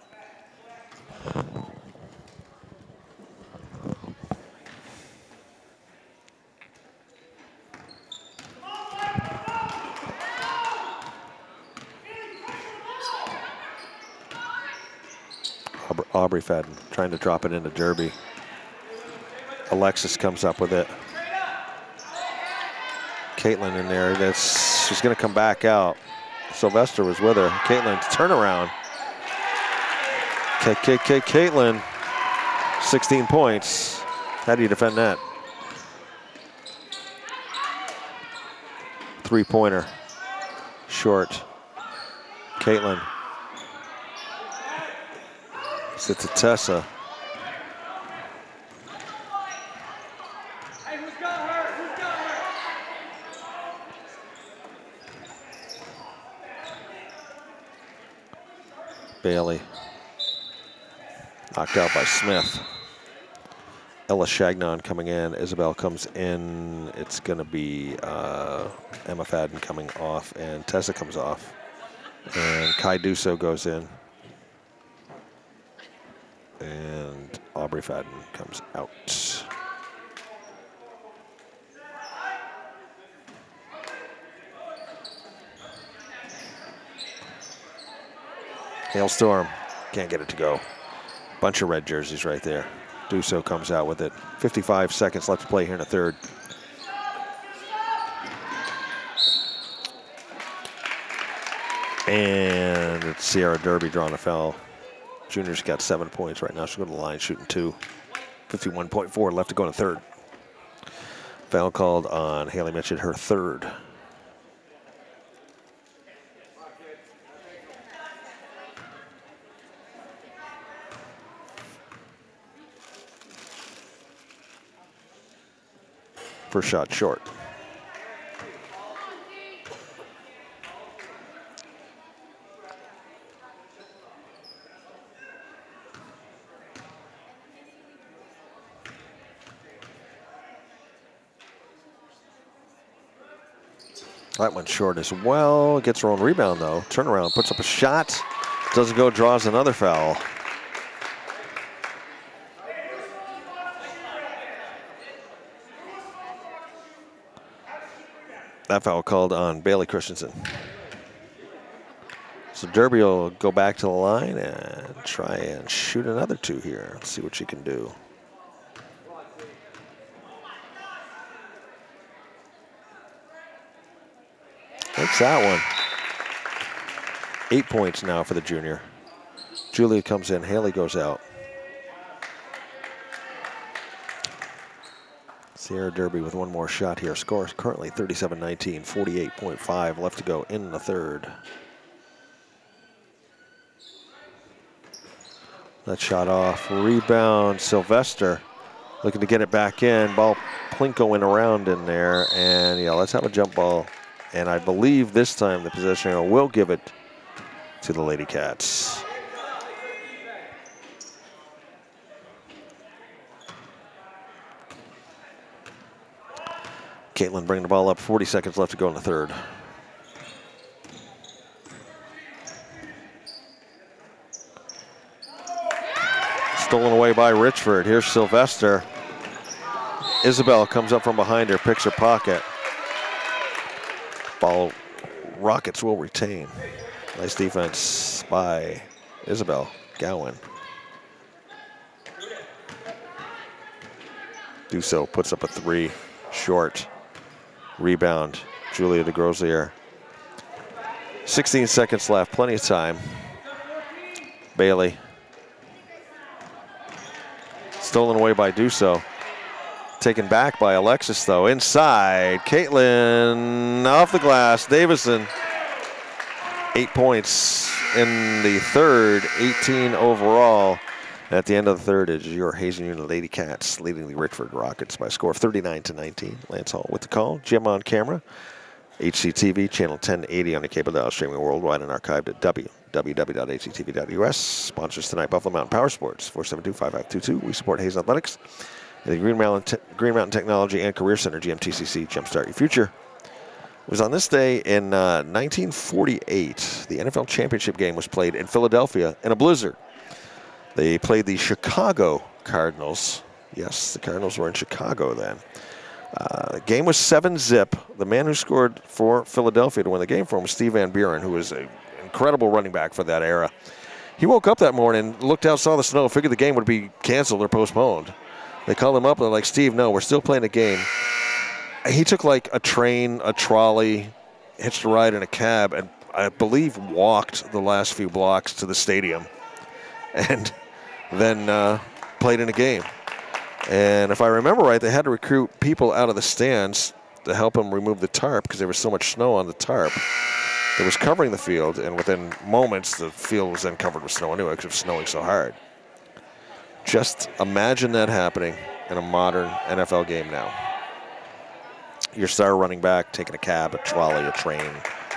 Aubrey trying to drop it into Derby. Alexis comes up with it. Caitlin in there. That's she's going to come back out. Sylvester was with her. Caitlin, turn around turnaround. KKK Caitlin, 16 points. How do you defend that? Three-pointer, short. Caitlin. To Tessa. Bailey. Knocked out by Smith. Ella Chagnon coming in. Isabel comes in. It's going to be uh, Emma Fadden coming off, and Tessa comes off. And Kai Duso goes in. Fadden comes out. Hailstorm, can't get it to go. Bunch of red jerseys right there. Duso comes out with it. 55 seconds left to play here in the third. And it's Sierra Derby drawing a foul. Junior's got seven points right now. She's going to the line shooting two. 51.4 left to go in the third. Foul called on Haley Mitchell, her third. First shot short. That went short as well. Gets her own rebound though. Turnaround, puts up a shot. Doesn't go, draws another foul. That foul called on Bailey Christensen. So Derby will go back to the line and try and shoot another two here. Let's see what she can do. That one. Eight points now for the junior. Julia comes in, Haley goes out. Sierra Derby with one more shot here. Score is currently 37-19, 48.5 left to go in the third. That shot off. Rebound, Sylvester looking to get it back in. Ball plinko plinkoing around in there. And yeah, let's have a jump ball. And I believe this time the possession will give it to the Lady Cats. Caitlin bringing the ball up, 40 seconds left to go in the third. Stolen away by Richford. Here's Sylvester. Isabel comes up from behind her, picks her pocket. Ball Rockets will retain. Nice defense by Isabel Gowan. Duso puts up a three, short. Rebound, Julia DeGrosier. 16 seconds left, plenty of time. Bailey. Stolen away by Duso. Taken back by Alexis, though. Inside, Caitlin off the glass. Davison, eight points in the third, 18 overall. At the end of the third is your Hazen Union Lady Cats leading the Richford Rockets by a score of 39 to 19. Lance Hall with the call. Jim on camera. HCTV, channel 1080 on the cable dial, streaming worldwide and archived at www.hctv.us. Sponsors tonight, Buffalo Mountain Power Sports, 472-5522. We support Hazen Athletics the Green Mountain, Green Mountain Technology and Career Center, GMTCC, Jumpstart Your Future. It was on this day in uh, 1948, the NFL championship game was played in Philadelphia in a blizzard. They played the Chicago Cardinals. Yes, the Cardinals were in Chicago then. Uh, the game was 7 zip. The man who scored for Philadelphia to win the game for him was Steve Van Buren, who was an incredible running back for that era. He woke up that morning, looked out, saw the snow, figured the game would be canceled or postponed. They called him up and they're like, Steve, no, we're still playing a game. He took like a train, a trolley, hitched a ride in a cab and I believe walked the last few blocks to the stadium and then uh, played in a game. And if I remember right, they had to recruit people out of the stands to help them remove the tarp because there was so much snow on the tarp that was covering the field. And within moments, the field was then covered with snow anyway because it was snowing so hard. Just imagine that happening in a modern NFL game now. Your star running back taking a cab, a trolley, a train,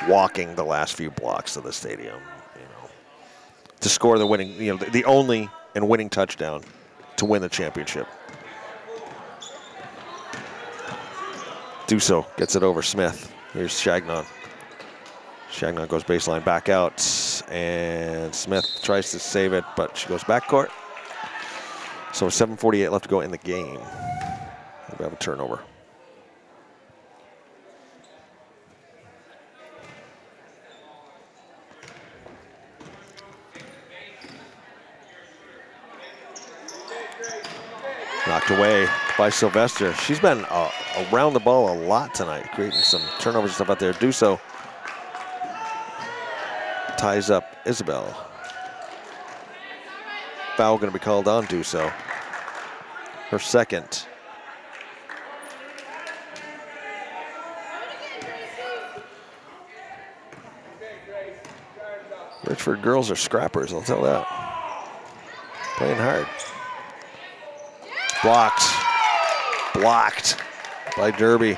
walking the last few blocks of the stadium, you know, to score the winning, you know, the, the only and winning touchdown to win the championship. Duso gets it over Smith. Here's Chagnon. Chagnon goes baseline back out, and Smith tries to save it, but she goes back court. So 7.48 left to go in the game. We have a turnover. Knocked away by Sylvester. She's been uh, around the ball a lot tonight, creating some turnovers and stuff out there. Duso ties up Isabel. Foul going to be called on Duso. Her second. Richford girls are scrappers, I'll tell you that. Playing hard. Blocked. Blocked by Derby.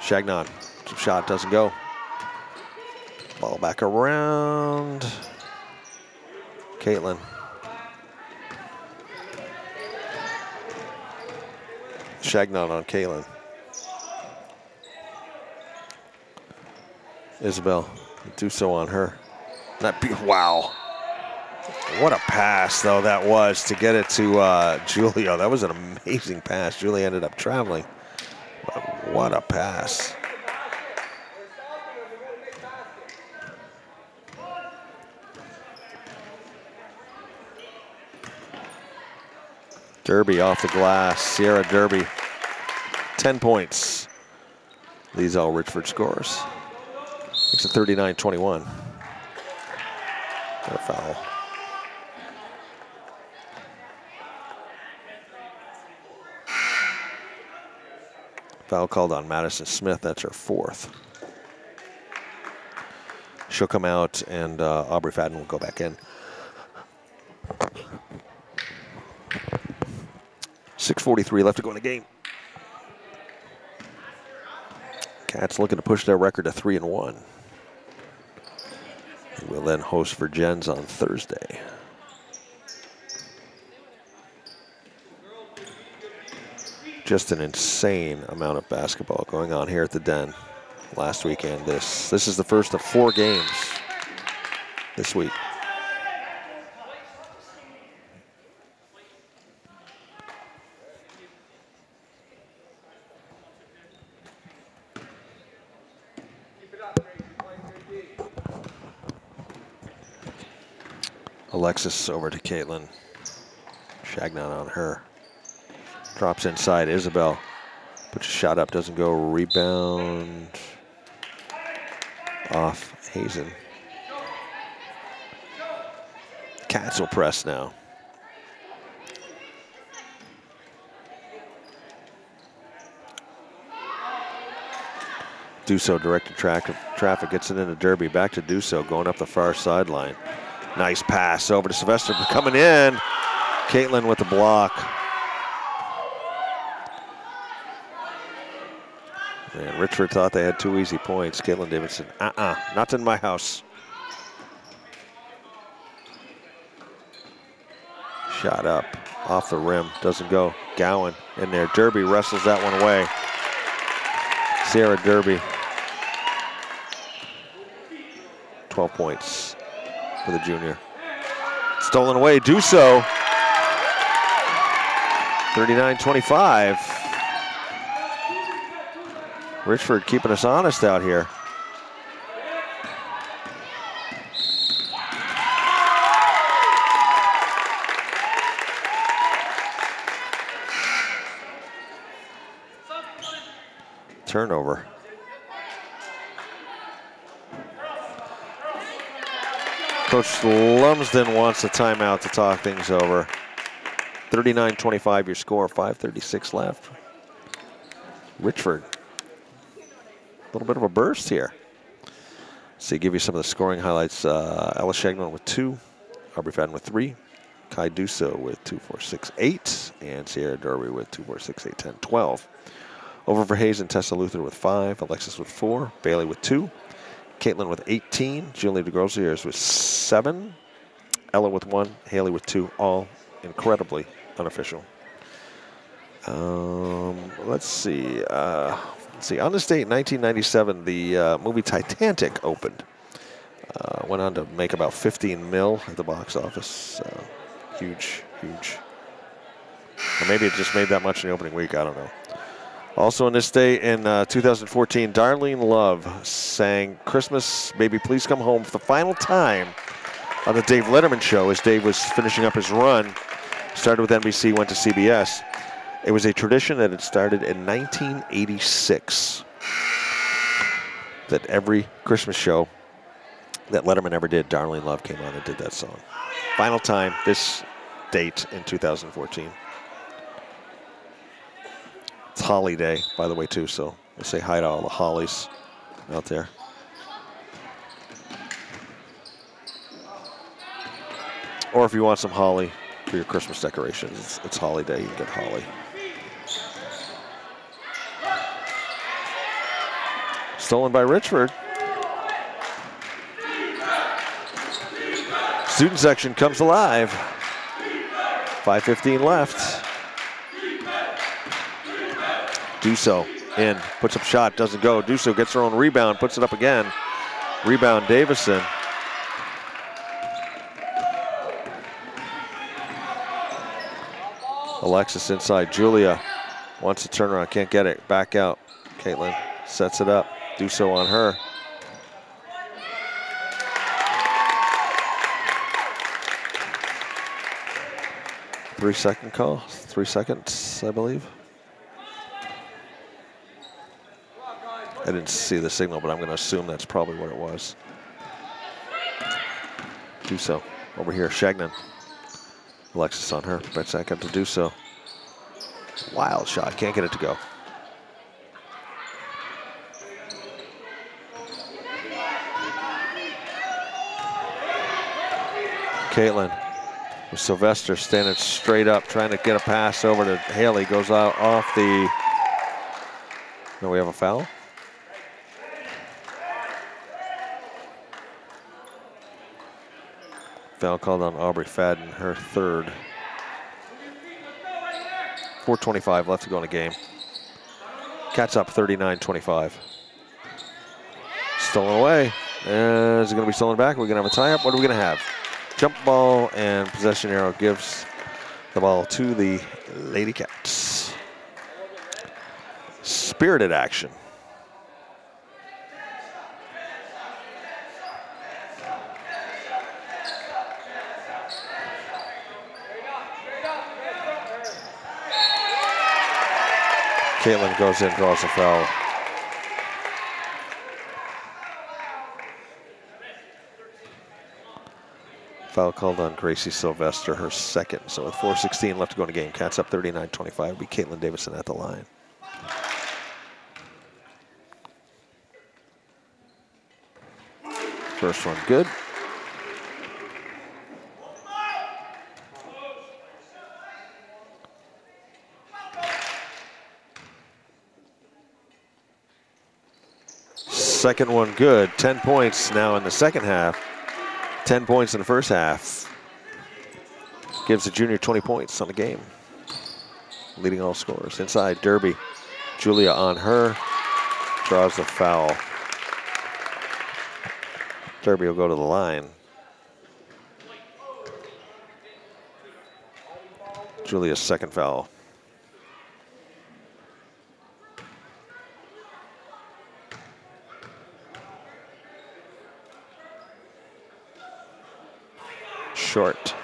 Chagnon, Shot doesn't go. Ball back around. Caitlin. Chagnon on Caitlin. Isabel. Duso on her. That be wow. What a pass, though, that was to get it to uh, Julio. That was an amazing pass. Julia ended up traveling. But what a pass. Derby off the glass. Sierra Derby, 10 points. Leads all Richford scores. Makes it 39-21. A foul. Foul called on Madison Smith. That's her fourth. She'll come out, and uh, Aubrey Fadden will go back in. 6.43 left to go in the game. Cats looking to push their record to 3 and 1. We'll then host Vergennes on Thursday. Just an insane amount of basketball going on here at the Den last weekend. This this is the first of four games this week. Alexis over to Caitlin. Chagnon on her. Drops inside Isabel. Puts a shot up, doesn't go. Rebound off Hazen. Cats will press now. Duso directed traffic, gets it into Derby. Back to Duso, going up the far sideline. Nice pass over to Sylvester coming in. Caitlin with the block. And Richford thought they had two easy points. Caitlin Davidson, uh-uh, not in my house. Shot up off the rim, doesn't go. Gowan in there. Derby wrestles that one away. Sierra Derby. 12 points for the junior. Stolen away, Duso. 39-25. Richford keeping us honest out here. turnover. Coach Lumsden wants a timeout to talk things over. 39-25 your score, 5.36 left. Richford, a little bit of a burst here. So give you some of the scoring highlights. Uh, Ellis Chagnon with two, Aubrey Fadden with three, Kai Duso with two, four, six, eight, and Sierra Derby with two, four, six, eight, ten, twelve. Over for Hazen Tessa Luther with five, Alexis with four, Bailey with two, Caitlin with 18, Julie DeGrosiers with seven, Ella with one, Haley with two, all incredibly unofficial. Um, let's see. Uh, let's see. On this date, 1997, the uh, movie Titanic opened. Uh, went on to make about 15 mil at the box office. huge, huge. Or maybe it just made that much in the opening week. I don't know. Also on this day in uh, 2014, Darlene Love sang Christmas, Baby Please Come Home for the final time on the Dave Letterman show as Dave was finishing up his run. Started with NBC, went to CBS. It was a tradition that had started in 1986 that every Christmas show that Letterman ever did, Darlene Love came on and did that song. Final time, this date in 2014. It's Holly Day, by the way, too, so we'll say hi to all the Hollies out there. Or if you want some holly for your Christmas decorations, it's, it's Holly Day, you can get holly. Stolen by Richford. Student section comes alive. 5.15 left. Duso in, puts up shot, doesn't go. Duso gets her own rebound, puts it up again. Rebound Davison. Alexis inside. Julia wants to turn around, can't get it. Back out. Caitlin sets it up. Duso on her. Three second call, three seconds, I believe. I didn't see the signal, but I'm going to assume that's probably what it was. Duso over here, Chagnon. Alexis on her, right second to Duso. Wild shot, can't get it to go. Caitlin with Sylvester standing straight up, trying to get a pass over to Haley. Goes out off the. No, we have a foul. Foul called on Aubrey Fadden, her third. 4.25 left to go in the game. Cats up 39-25. Stolen away. Is it going to be stolen back? We're going to have a tie-up? What are we going to have? Jump ball and possession arrow gives the ball to the Lady Cats. Spirited action. Caitlin goes in, draws a foul. Foul called on Gracie Sylvester, her second. So with 4.16 left to go in the game, Cats up 39-25. It'll Be Caitlin Davison at the line. First one good. Second one good. 10 points now in the second half. 10 points in the first half. Gives the junior 20 points on the game. Leading all scorers. Inside, Derby. Julia on her. Draws the foul. Derby will go to the line. Julia's second foul. short.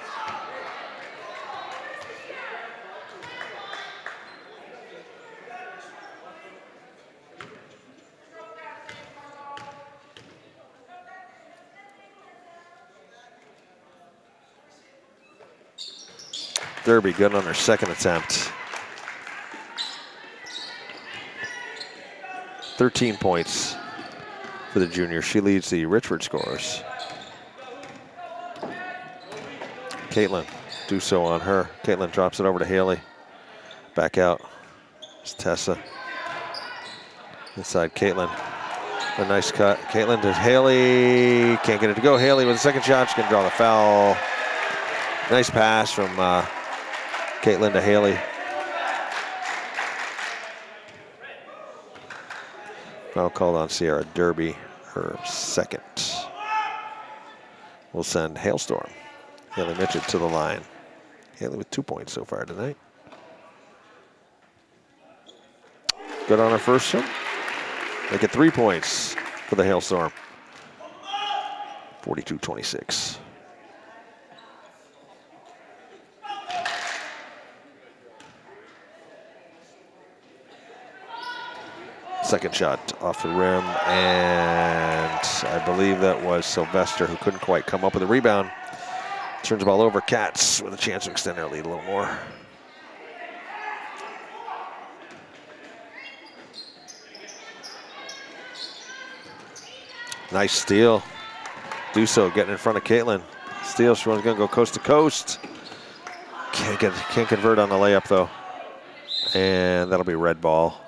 Derby good on her second attempt. 13 points for the junior. She leads the Richford scores. Caitlin Duso on her. Caitlin drops it over to Haley. Back out. It's Tessa. Inside Caitlin. A nice cut. Caitlin to Haley. Can't get it to go. Haley with a second shot. She can draw the foul. Nice pass from uh, Caitlin to Haley. Foul called on Sierra Derby, her second. We'll send Hailstorm. Haley Mitchell to the line. Haley with two points so far tonight. Good on her first shot. Make it three points for the Hailstorm. 42-26. Second shot off the rim, and I believe that was Sylvester who couldn't quite come up with a rebound. Turns the ball over. Cats with a chance to extend their lead a little more. Nice steal. Duso, getting in front of Caitlin. Steal, she was gonna go coast to coast. Can't get, can't convert on the layup though. And that'll be red ball.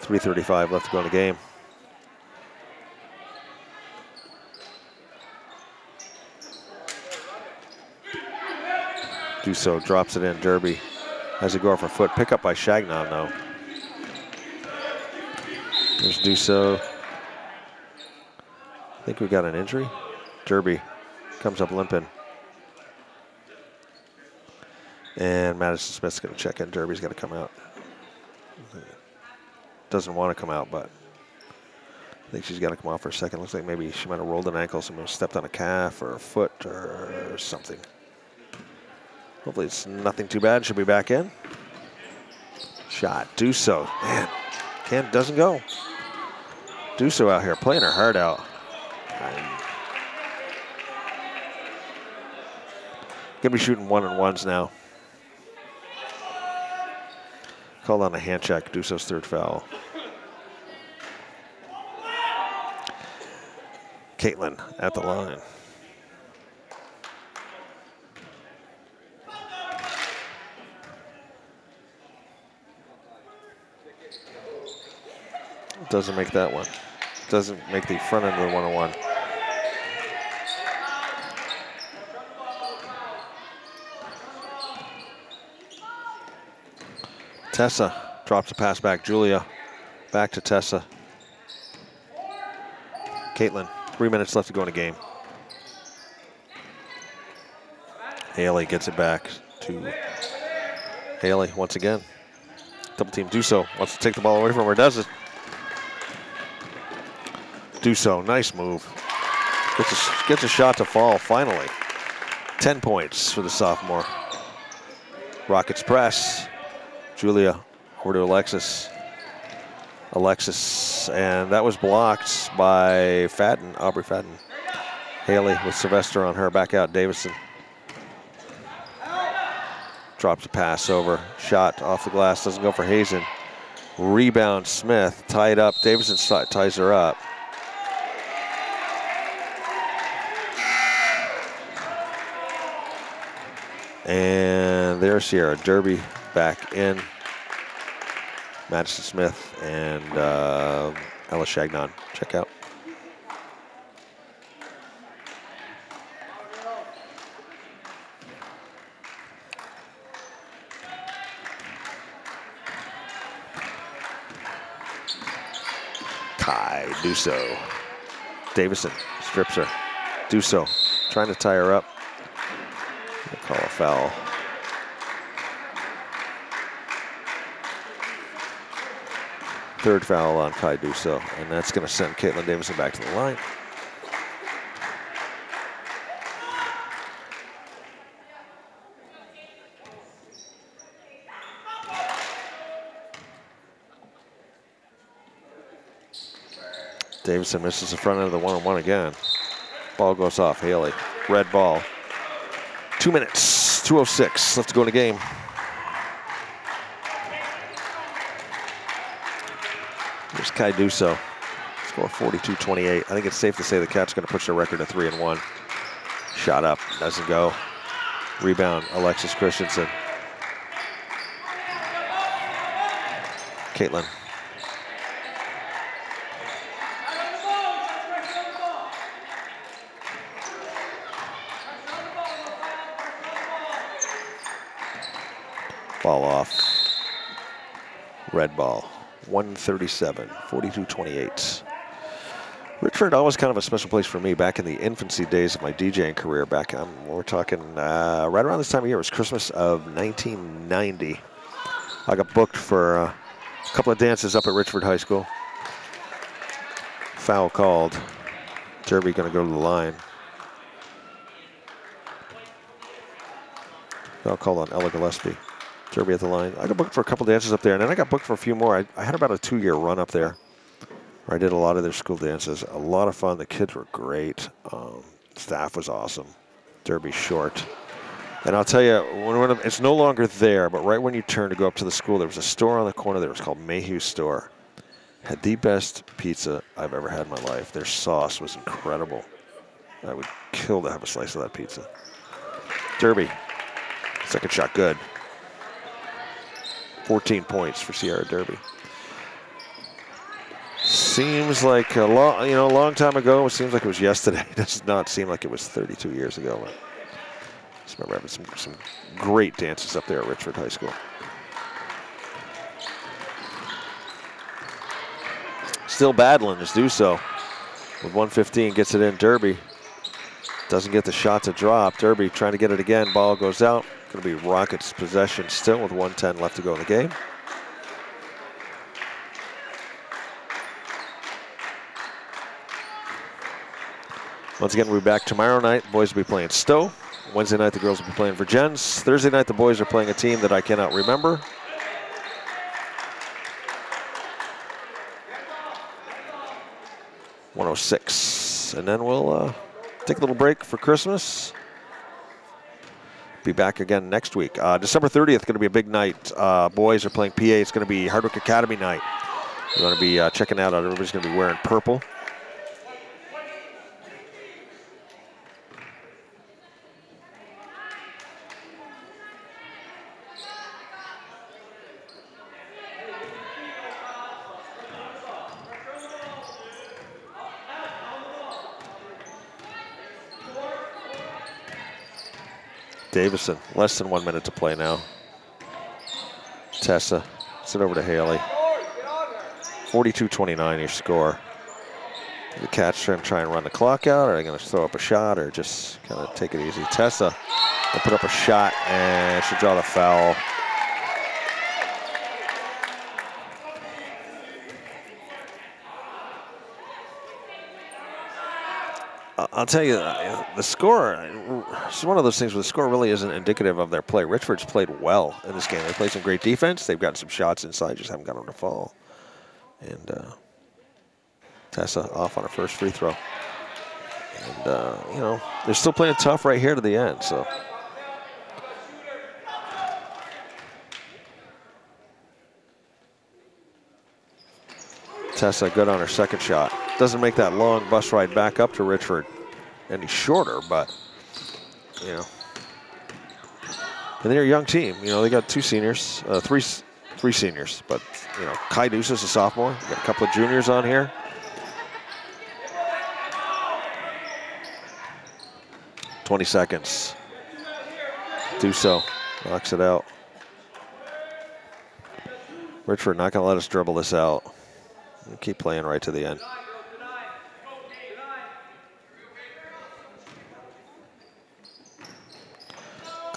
3.35 left to go in the game. Duso, drops it in, Derby. Has it go off her foot. Pick up by Chagnon though. There's Duso. I think we got an injury. Derby comes up limping. And Madison Smith's going to check in. Derby's going to come out doesn't want to come out, but I think she's got to come off for a second. Looks like maybe she might have rolled an ankle, so maybe stepped on a calf or a foot or something. Hopefully it's nothing too bad. She'll be back in. Shot. Duso. Man, can't, doesn't go. Duso out here, playing her heart out. Gonna be shooting one and ones now. Called on a hand check, Duso's third foul. Caitlin at the line. Doesn't make that one. Doesn't make the front end of the one-on-one. Tessa drops a pass back. Julia back to Tessa. Caitlin, three minutes left to go in the game. Haley gets it back to Haley once again. Double team Duso. Wants to take the ball away from her, does it. Duso, nice move. Gets a, gets a shot to fall finally. 10 points for the sophomore. Rockets press. Julia over to Alexis. Alexis, and that was blocked by Fadden, Aubrey Fadden. Haley with Sylvester on her, back out Davison. Drops a pass over, shot off the glass, doesn't go for Hazen. Rebound Smith, tied up, Davison ties her up. And there's Sierra Derby back in. Madison Smith and uh, Ella Chagnon. Check out. Kai Duso. Davison strips her. Duso trying to tie her up. Call a foul. Third foul on Kai Duso, and that's going to send Caitlin Davison back to the line. Davison misses the front end of the one-on-one again. Ball goes off, Haley. Red ball. Two minutes 2.06 left to go in the game. Here's Kai Duso. Score 42-28. I think it's safe to say the Cats going to push their record to 3 and 1. Shot up, doesn't go. Rebound, Alexis Christensen. Caitlin. Ball off. Red ball. 137, 42-28. Richford always kind of a special place for me back in the infancy days of my DJing career. Back, um, we're talking uh, right around this time of year. It was Christmas of 1990. I got booked for uh, a couple of dances up at Richford High School. Foul called. Derby going to go to the line. Foul called on Ella Gillespie. Derby at the line. I got booked for a couple dances up there, and then I got booked for a few more. I, I had about a two-year run up there. I did a lot of their school dances. A lot of fun. The kids were great. Um, staff was awesome. Derby short. And I'll tell you, when, when, it's no longer there, but right when you turn to go up to the school, there was a store on the corner there. It was called Mayhew Store. Had the best pizza I've ever had in my life. Their sauce was incredible. I would kill to have a slice of that pizza. Derby. Second shot good. 14 points for Sierra Derby. Seems like a long, you know, a long time ago. It seems like it was yesterday. It (laughs) does not seem like it was 32 years ago. I just remember having some, some great dances up there at Richford High School. Still battling as Duso. With 115, gets it in. Derby doesn't get the shot to drop. Derby trying to get it again. Ball goes out. Going to be Rockets possession still with 110 left to go in the game. Once again, we'll be back tomorrow night. The boys will be playing Stowe. Wednesday night, the girls will be playing Vergennes. Thursday night, the boys are playing a team that I cannot remember. One oh six, and then we'll uh, take a little break for Christmas. Be back again next week. Uh, December 30th, is going to be a big night. Uh, boys are playing PA. It's going to be Hardwick Academy night. We're going to be uh, checking out. Everybody's going to be wearing purple. Davison, less than one minute to play now. Tessa, sit over to Haley. 42-29 your score. The trying to try and run the clock out, are they going to throw up a shot, or just kind of take it easy? Tessa will put up a shot, and she'll draw the foul. I'll tell you, uh, the score, it's one of those things where the score really isn't indicative of their play. Richford's played well in this game. They played some great defense. They've gotten some shots inside, just haven't got them to fall. And uh, Tessa off on her first free throw. And, uh, you know, they're still playing tough right here to the end, so. Tessa good on her second shot. Doesn't make that long bus ride back up to Richford any shorter, but, you know. And they're a young team. You know, they got two seniors, uh, three three seniors, but, you know, Kai Deuce is a sophomore. got a couple of juniors on here. Twenty seconds. Duso. Knocks it out. Richford not going to let us dribble this out. We'll keep playing right to the end.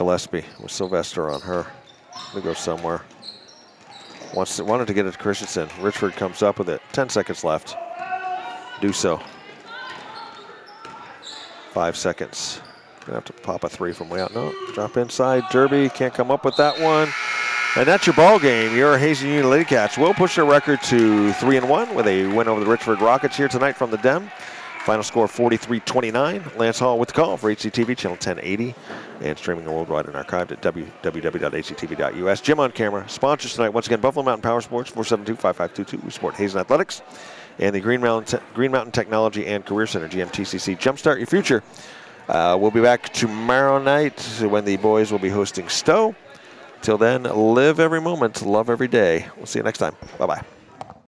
Gillespie with Sylvester on her. Gonna go somewhere. Wants to, wanted to get it to Christensen. Richford comes up with it. 10 seconds left. Duso. Five seconds. Gonna have to pop a three from way out. No, drop inside. Derby can't come up with that one. And that's your ball game. Your Hazen Union Lady Cats will push their record to three and one with a win over the Richford Rockets here tonight from the Dem. Final score 43-29. Lance Hall with the call for HCTV channel 1080 and streaming worldwide and archived at www.hctv.us. Jim on camera. Sponsors tonight, once again, Buffalo Mountain Power Sports, 472-5522. We support Hazen Athletics and the Green Mountain, Te Green Mountain Technology and Career Center, GMTCC. Jumpstart your future. Uh, we'll be back tomorrow night when the boys will be hosting Stowe. Till then, live every moment, love every day. We'll see you next time. Bye-bye.